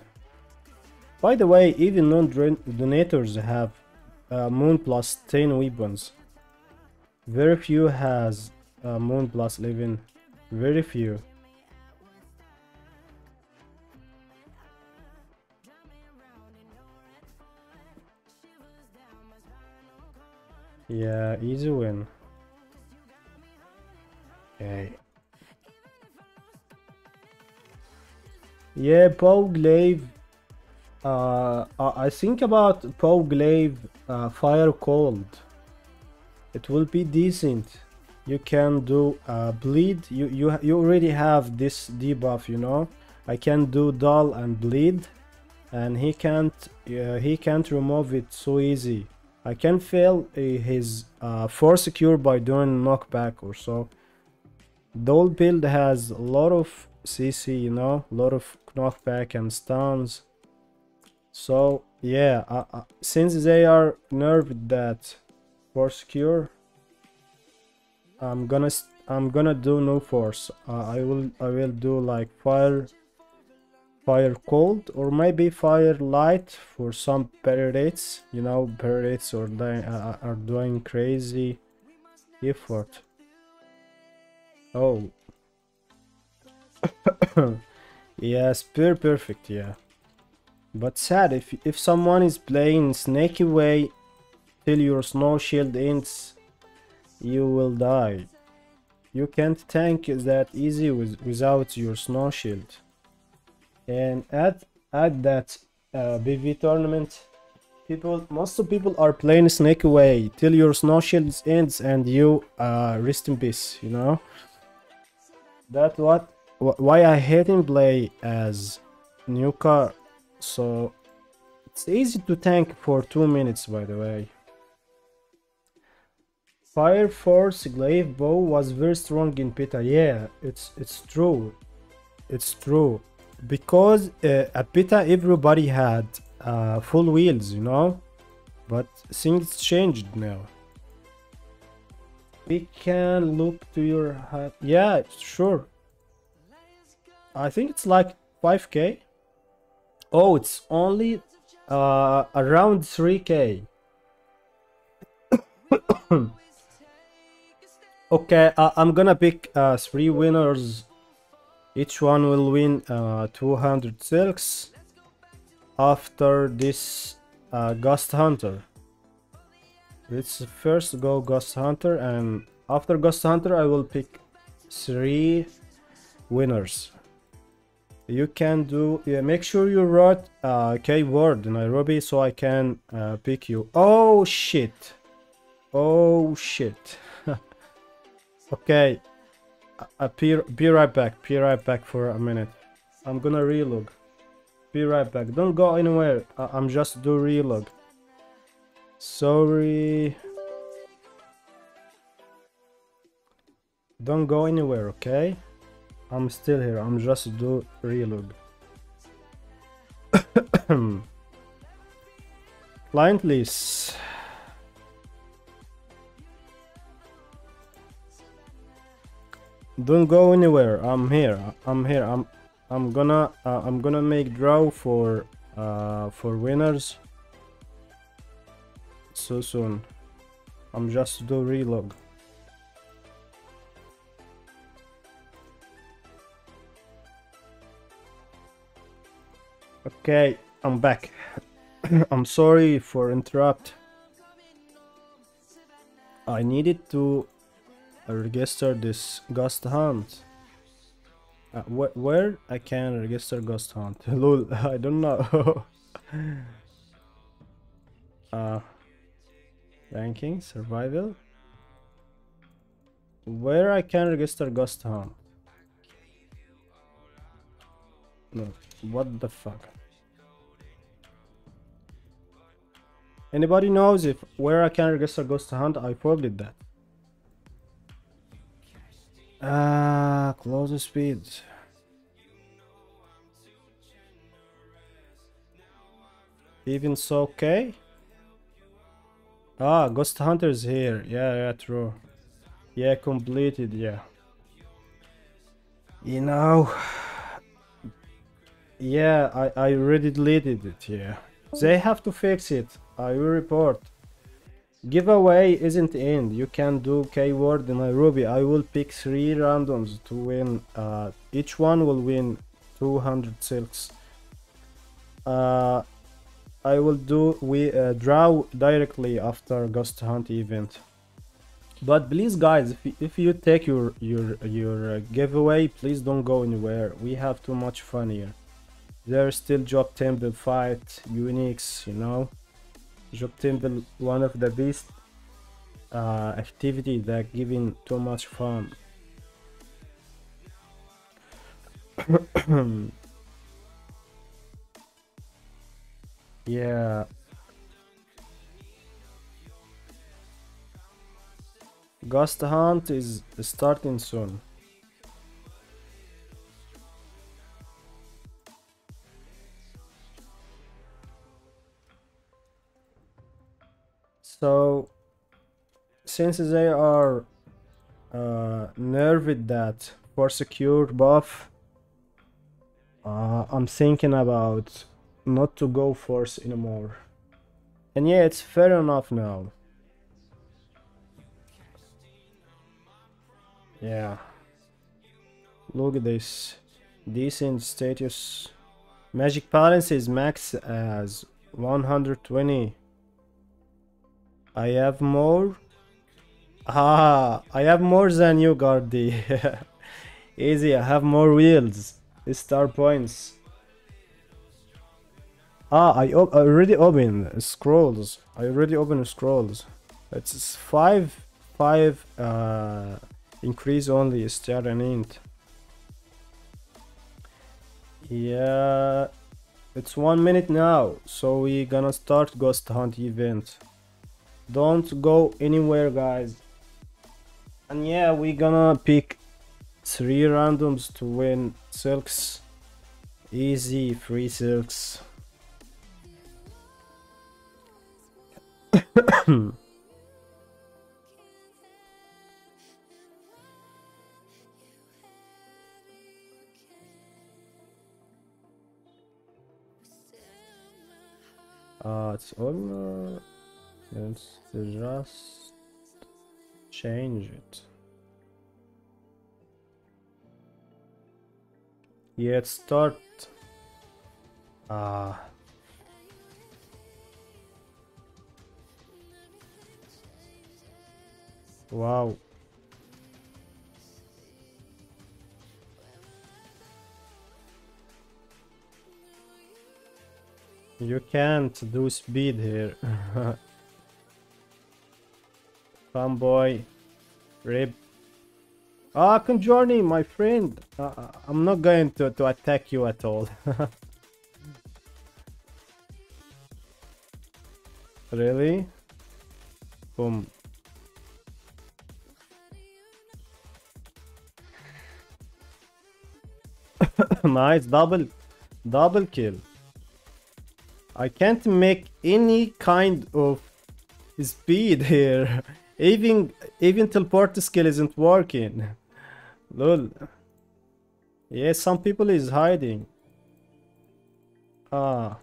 By the way, even non-donators have uh, moon plus 10 weapons. Very few has uh, moon plus 11. Very few. Yeah, easy win. Okay. Yeah, Poe Glaive. Uh, I think about Poe Glaive uh, Fire Cold. It will be decent. You can do uh, bleed. You you you already have this debuff, you know. I can do dull and bleed, and he can't uh, he can't remove it so easy. I can fail uh, his uh, force cure by doing knockback or so. Dull build has a lot of CC, you know, a lot of knockback and stuns. So yeah, uh, uh, since they are nerfed that force cure, I'm gonna i'm gonna do no force. Uh, I will I will do like fire, fire cold or maybe fire light for some rates. You know, rates or dying, uh, are doing crazy effort. Oh. yeah, spear perfect, yeah. But sad if if someone is playing snaky way till your snow shield ends, you will die. You can't tank that easy with, without your snow shield. And at at that uh, PvP tournament, People, most of people are playing Snake Away till your snow shield ends and you uh, rest in peace. You know. That's what wh- why I hate him play as car. So it's easy to tank for two minutes. By the way. Fire Force Glaive Bow was very strong in Beta. Yeah, it's it's true. It's true. Because uh, at Beta everybody had uh, full wheels, you know? But things changed now. We can look to your hat. Yeah, sure. I think it's like 5k. Oh, it's only uh, around 3k. Okay, uh, I'm gonna pick uh, three winners. Each one will win uh, 200 silks after this uh, Ghost Hunter. Let's first go Ghost Hunter, and after Ghost Hunter, I will pick three winners. You can do. Yeah, make sure you wrote uh, keyword Nairobi so I can uh, pick you. Oh shit! Oh shit! Okay. I'll be, be right back. Be right back for a minute. I'm gonna relog. Be right back. Don't go anywhere. I- I'm just do relog. Sorry. Don't go anywhere, okay? I'm still here. I'm just do relog. Client list. Don't go anywhere. I'm here. I'm here. I'm I'm gonna uh, I'm gonna make draw for uh for winners so soon. I'm just do relog. Okay, I'm back. I'm sorry for interrupt. I needed to register this ghost hunt. Uh, wh where I can register ghost hunt? I don't know. uh, ranking, survival. Where I can register ghost hunt? No, what the fuck? Anybody knows if where I can register ghost hunt? I forgot that. Ah, close the speed. Even so, okay. Ah, Ghost Hunter's here. Yeah, yeah, true. Yeah, completed. Yeah. You know. Yeah, I I already deleted it. Yeah. They have to fix it. I will report. Giveaway isn't end. You can do keyword in Nairobi. I will pick three randoms to win. Uh, each one will win 200 silks. Uh, I will do we uh, draw directly after Ghost Hunt event. But please, guys, if if you take your your your uh, giveaway, please don't go anywhere. We have too much fun here. There's still Job Temple fight, uniques, you know. Job Temple, one of the best uh, activity that giving too much fun. yeah. Ghost Hunt is starting soon. So, since they are uh, nerfed that force cure buff, uh, I'm thinking about not to go force anymore. And yeah, it's fair enough now. Yeah. Look at this. Decent status. Magic balance is max as 120. I have more. Ah, I have more than you, Gardy. Easy, I have more wheels. Star points. Ah, I, I already opened scrolls. I already opened scrolls. It's five, five. Uh, increase only star and int. Yeah, it's one minute now, so we gonna start ghost hunt event. Don't go anywhere, guys. And yeah, we're gonna pick three randoms to win silks. Easy, free silks. Uh, it's all. Let's just change it. Yeah, start. Ah. Wow. You can't do speed here. Come boy. Rip. Ah, Conjourney, my friend. Uh, I'm not going to, to attack you at all. really? Boom. nice double double kill. I can't make any kind of speed here. Even even teleport skill isn't working. Lol. Yeah, some people is hiding. Ah.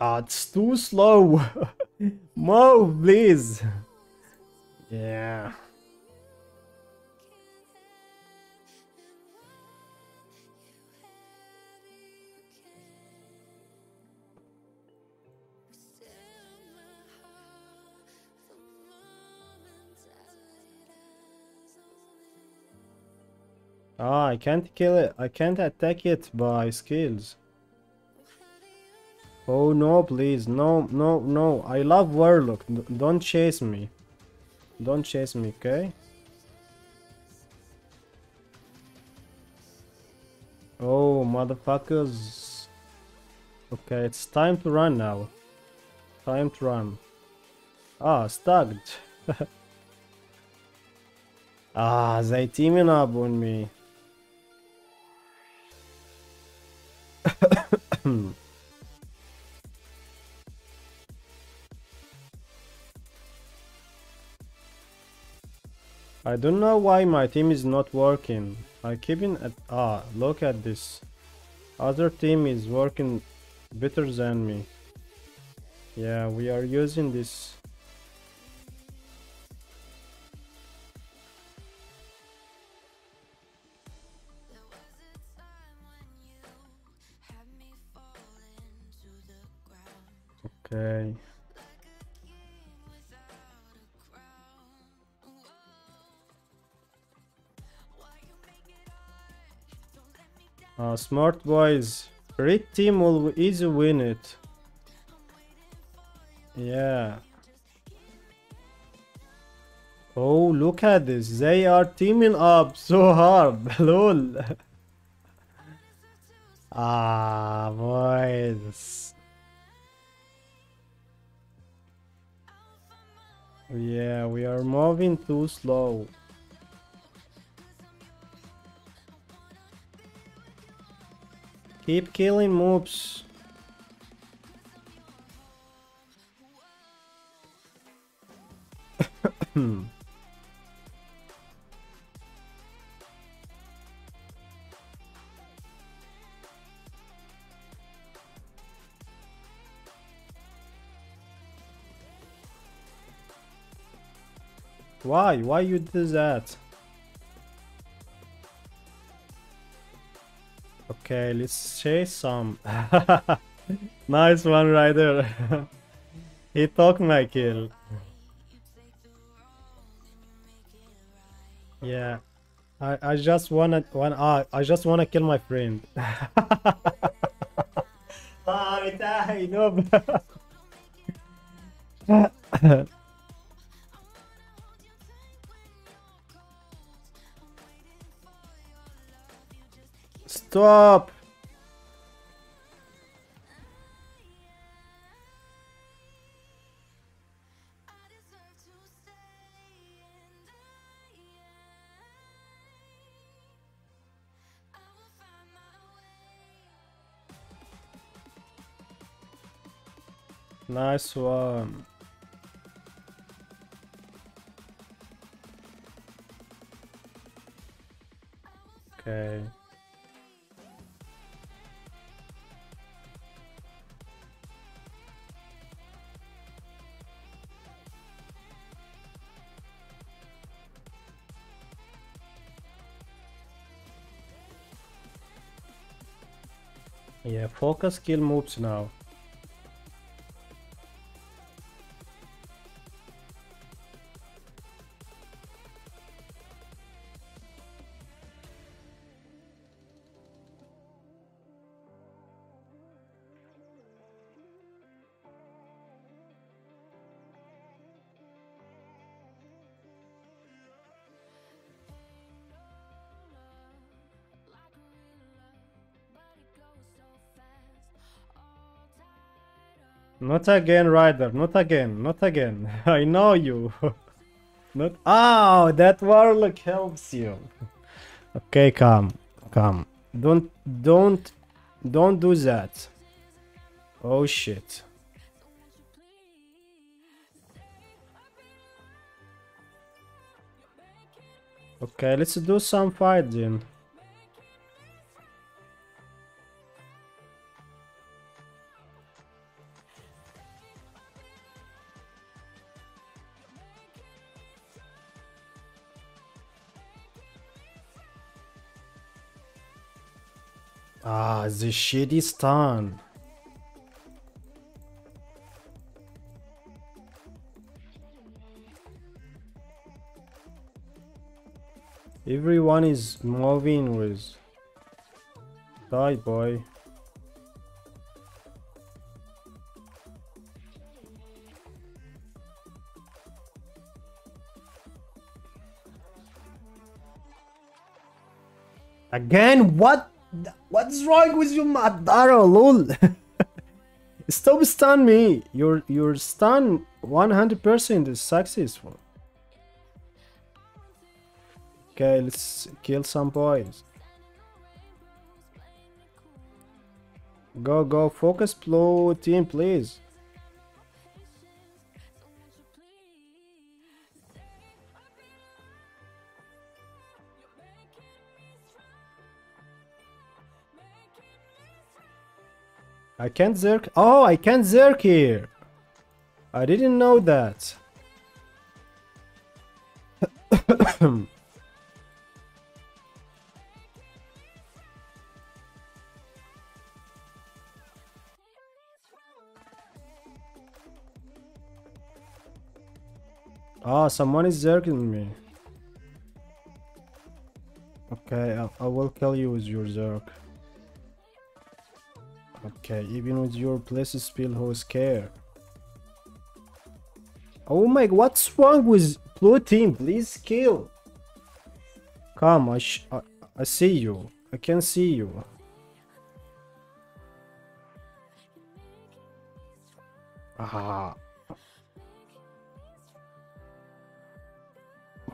Ah, it's too slow. Move, please. Yeah. Ah, I can't kill it. I can't attack it by skills. Oh no, please. No, no, no. I love Warlock. Don't chase me. Don't chase me, okay? Oh, motherfuckers. Okay, it's time to run now. Time to run. Ah, stuck. ah, they teaming up on me. I don't know why my team is not working. I keep in at ah look at this. Other team is working better than me. Yeah, we are using this. Okay. Uh, smart boys. Red team will easy win it. Yeah. Oh, look at this. They are teaming up so hard. Lol. ah, boys. Yeah, we are moving too slow. Keep killing mobs. Hmm. Why? Why you do that? Okay, let's chase some. nice one right there. he took my kill. Yeah. I, I just wanna one ah, I just wanna kill my friend. ah, I die, no. Stop! Nice one. Okay. Yeah, focus kill moves now. Not again, Ryder. Not again. Not again. I know you. Not. Oh, that warlock helps you. okay, come, come. Don't, don't, don't do that. Oh shit. Okay, let's do some fighting. The shit stun. Everyone is moving with. Die, boy. Again, what? What's wrong with you, Madara, lol? Stop stun me. Your your stun 100% is successful. Okay, let's kill some boys. Go, go, focus blue team, please. I can't zerk. Oh, I can't zerk here. I didn't know that. Ah, someone is zerking me. Okay, I, I will kill you with your zerk. Okay, even with your place spill who's care. Oh my, what's wrong with blue team? Please kill. Come, I, I, I see you. I can see you. Ah.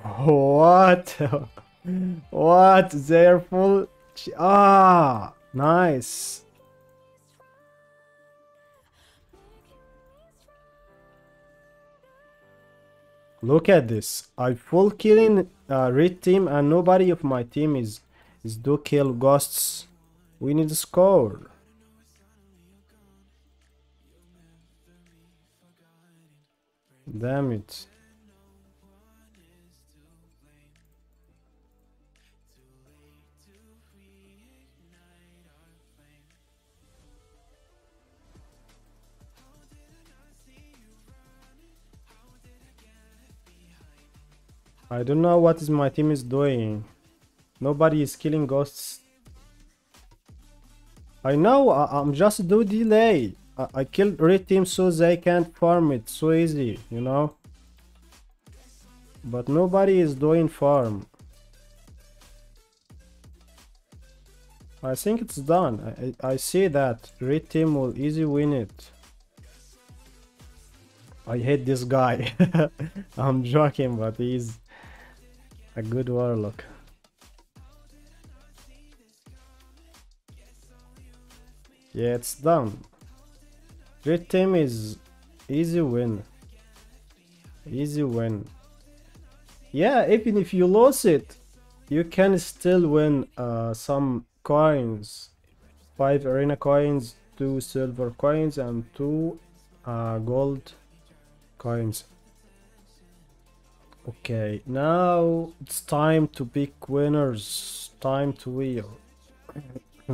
What? what? They're full. Ah, nice. Look at this. I full killing uh, red team and nobody of my team is is do kill ghosts. We need score. Damn it. I don't know what is my team is doing. Nobody is killing ghosts. I know, I, I'm just do delay. I, I killed red team so they can't farm it so easy, you know? But nobody is doing farm. I think it's done. I, I, I see that red team will easy win it. I hate this guy. I'm joking, but he's a good warlock. Yeah, it's done. Red team is easy win. Easy win. Yeah, even if you lose it, you can still win uh, some coins. Five arena coins, two silver coins, and two uh, gold coins. Okay, now it's time to pick winners. Time to wheel.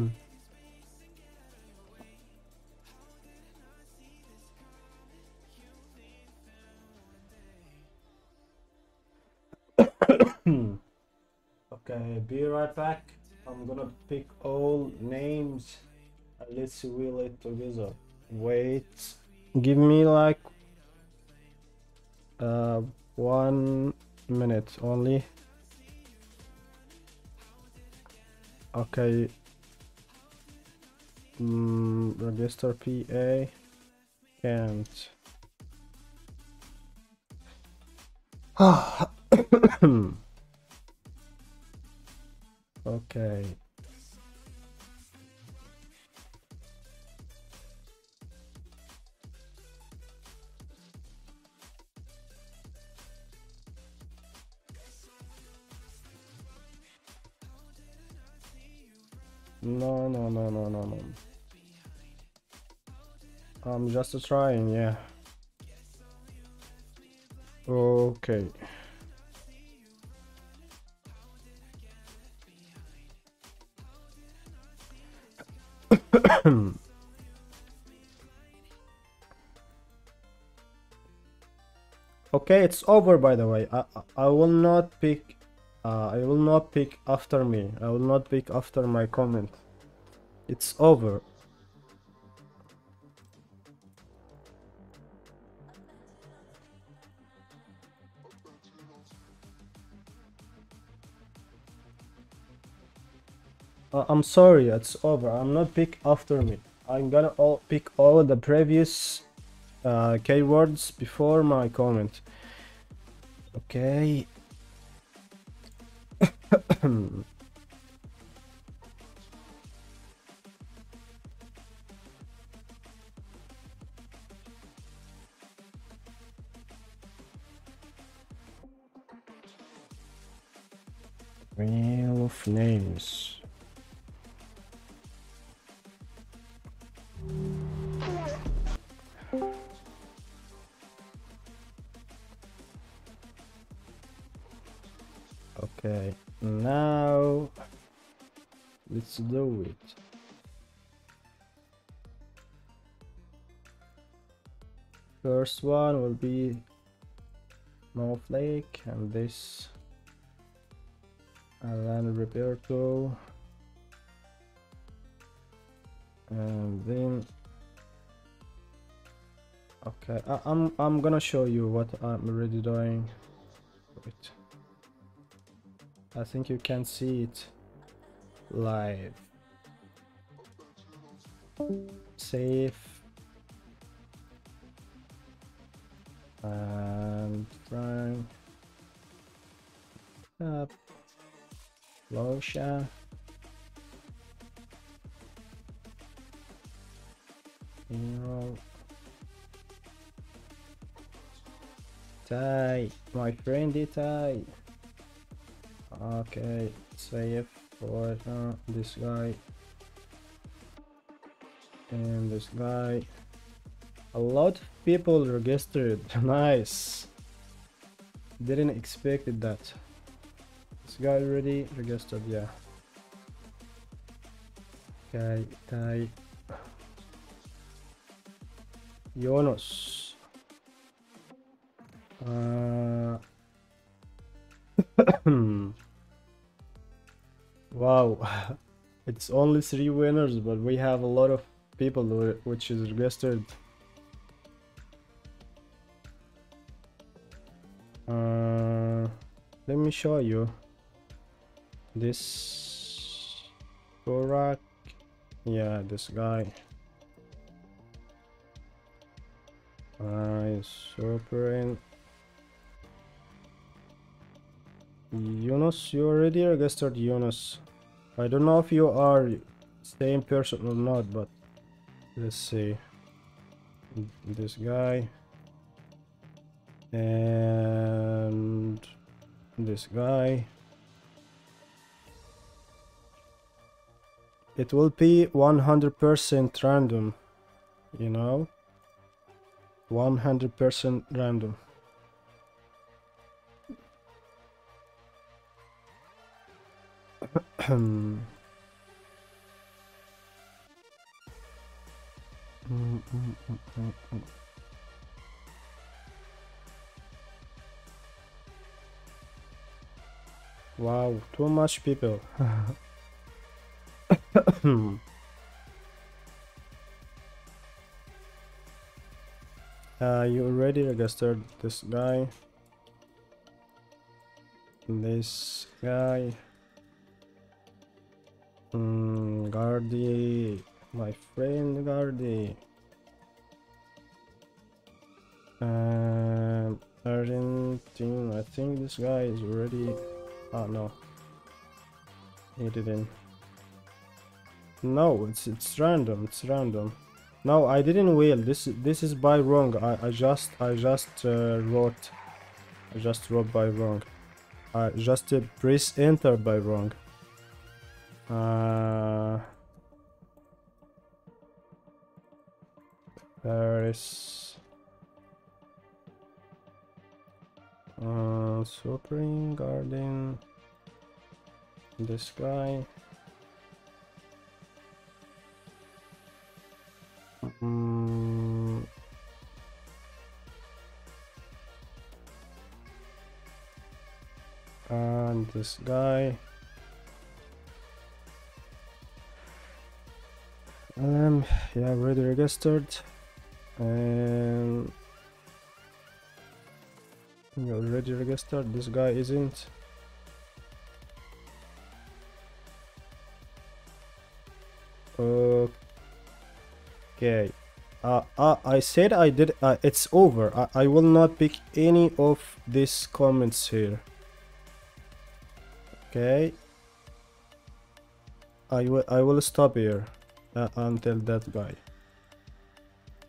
okay, be right back. I'm gonna pick all names and let's wheel it together. Wait, give me like uh one minute only. Okay. Mm, register PA can't. okay. No, no, no, no, no, no. I'm just trying, yeah. Okay. okay, it's over by the way. I, I, I will not pick uh, I will not pick after me. I will not pick after my comment. It's over. Uh, I'm sorry, it's over. I'm not pick after me. I'm gonna all pick all the previous uh, keywords before my comment. Okay. Wheel of names. First one will be Snowflake and this and then Roberto and then okay I, I'm I'm gonna show you what I'm already doing. Wait. I think you can see it live. Save and prime up Losha Hero Tai my friend Tai okay save for uh, this guy. And this guy a lot of people registered. Nice. Didn't expect that. This guy already registered yeah. Okay Tai Jonas. Uh, wow. It's only three winners, but we have a lot of people which is registered. Uh, let me show you this Korak. Yeah, this guy. Super in. Yunus, you already registered Yunus. I don't know if you are same person or not, but let's see. This guy and this guy. It will be 100% random, you know? 100% random. Mm, mm, mm, Wow, too much people. uh, you already registered this guy. This guy. Mm, Gardy, my friend Gardy. Um, Argentine, I think this guy is already. Oh no, he didn't. No, it's it's random. It's random. No, I didn't wheel. This this is by wrong. I I just I just uh, wrote. I just wrote by wrong. I just uh, press enter by wrong. Uh, there uh, Supreme Garden. This guy. Mm. And this guy. Um, yeah, already registered. And you already registered. This guy isn't. Okay. Uh, uh, I said I did. Uh, it's over. I, I will not pick any of these comments here. Okay. I will. I will stop here uh, until that guy.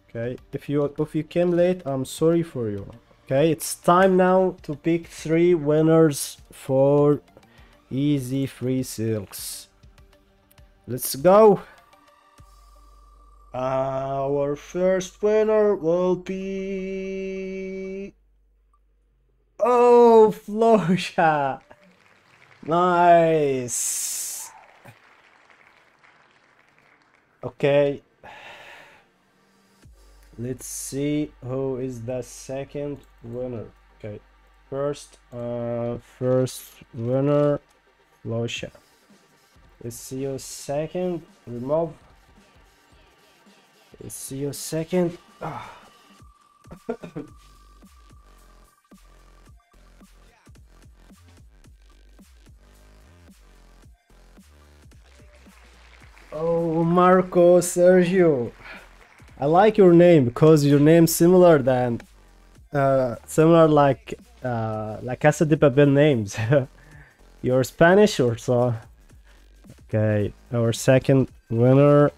Okay. If you if you came late, I'm sorry for you. Okay. It's time now to pick three winners for easy free silks. Let's go. Uh, our first winner will be. Oh, Flosha! Nice! Okay. Let's see who is the second winner. Okay. First, uh, first winner, Flosha. Let's see your second. Remove Let's see your second. Ah. oh, Marco Sergio. I like your name because your name similar than uh, similar like uh, like Casa de Papel names. You're Spanish or so? Okay, our second winner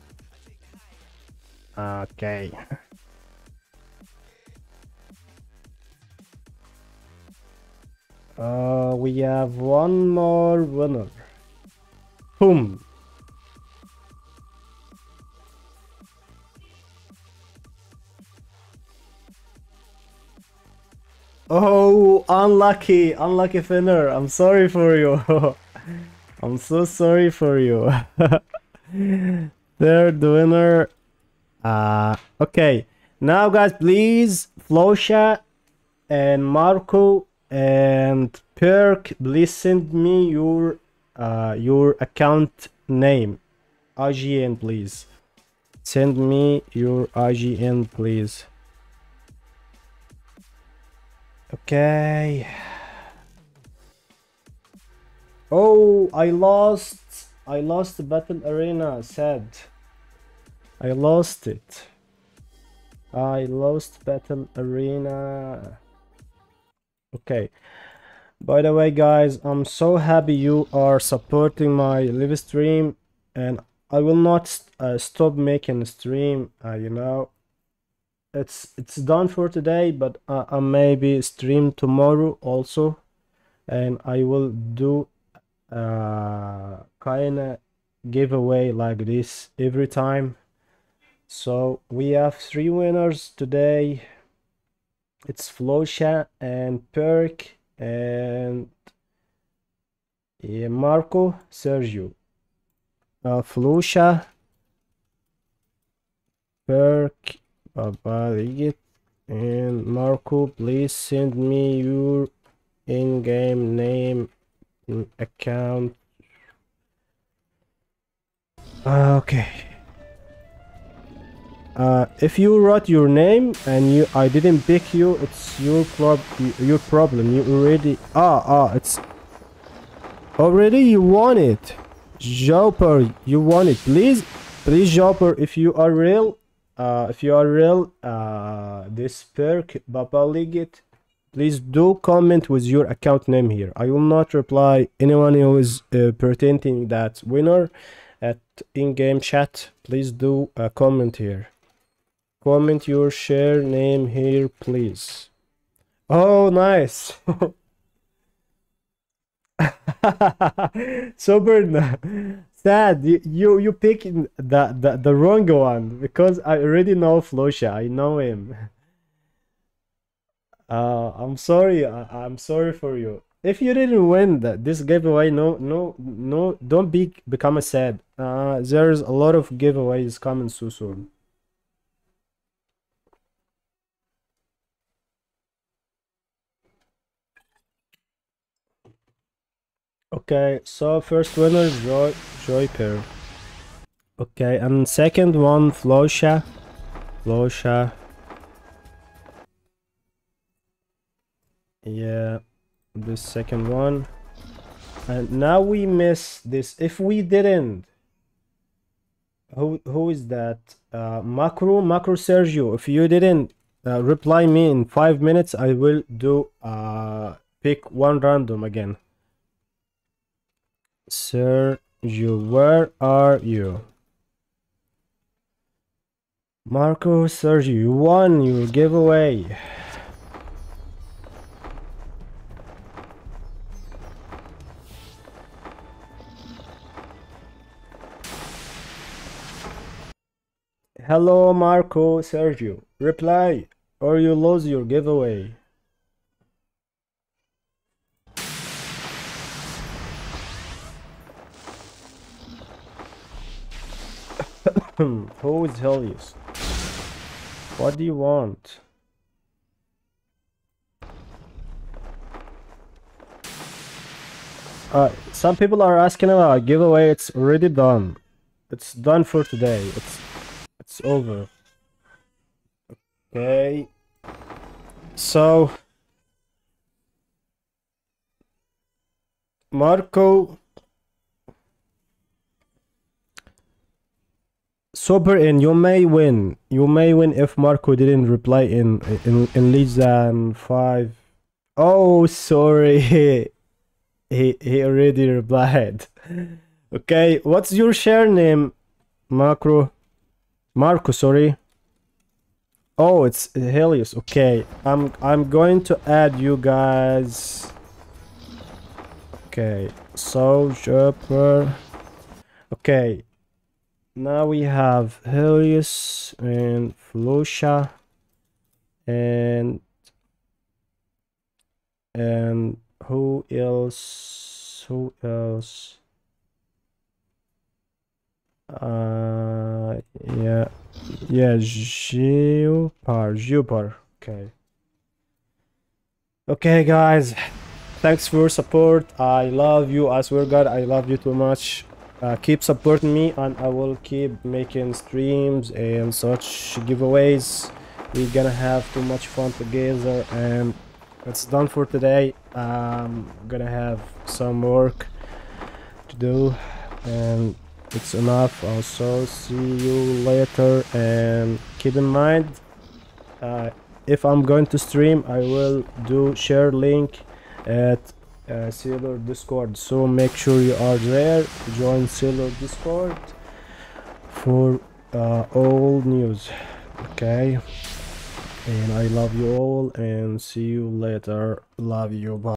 Okay. Uh, we have one more winner. Whom? Oh, unlucky, unlucky winner. I'm sorry for you. I'm so sorry for you. Third winner uh, okay, now guys, please, Flosha and Marco and Perk, please send me your uh, your account name IGN, please. Send me your IGN, please. Okay. Oh, I lost. I lost the battle arena. Sad. I lost it. I lost battle arena. Okay. By the way, guys, I'm so happy you are supporting my live stream, and I will not uh, stop making stream. Uh, you know, it's it's done for today, but uh, I maybe stream tomorrow also, and I will do uh kind of giveaway like this every time. So we have three winners today. It's Flosha and Perk and yeah, Marco Sergio. Uh, Flosha, Perk, Baba and Marco. Please send me your in-game name account. Uh, okay. Uh, if you wrote your name and you I didn't pick you, it's your prob your problem. You already ah ah it's already you won it. Jopper, you won it. Please, please, Jopper, if you are real, uh, if you are real, uh, this perk Baba League please do comment with your account name here. I will not reply anyone who is uh, pretending that winner at in-game chat. Please do a comment here. Comment your share name here, please. Oh, nice. Super sad. You you you picked the, the the wrong one because I already know Flosha. I know him. Uh, I'm sorry. I, I'm sorry for you. If you didn't win that this giveaway, no no no, don't be become a sad. Uh, there's a lot of giveaways coming so soon. Okay, so first winner is Joy Pair. Okay, and second one Flosha. Flosha. Yeah, the second one. And now we miss this. If we didn't, who who is that? Uh, Macro Macro Sergio. If you didn't uh, reply me in five minutes, I will do uh pick one random again. Sergio, where are you? Marco Sergio, you won your giveaway. Hello, Marco Sergio. Reply, or you lose your giveaway. Who is Helios? What do you want? Uh, some people are asking about giveaway. It's already done. It's done for today. It's it's over. Okay. So Marco Super in you may win. You may win if Marco didn't reply in in in less than five. Oh sorry. he he already replied. Okay, what's your share name, Macro? Marco, sorry. Oh, it's Helios. Okay, I'm I'm going to add you guys. Okay, so Jumper. Okay, now we have Helios and Flosha and and who else? Who else? Uh, yeah, yeah, Geopar, Geopar. Okay. Okay, guys. Thanks for support. I love you. I swear, God, I love you too much. Uh, keep supporting me and I will keep making streams and such giveaways. We're gonna have too much fun together and it's done for today. I'm gonna have some work to do and it's enough. Also see you later and keep in mind uh, if I'm going to stream I will do share link at uh, Sailor Discord. So make sure you are there. Join Sailor Discord for uh, all news. Okay? And I love you all and see you later. Love you. Bye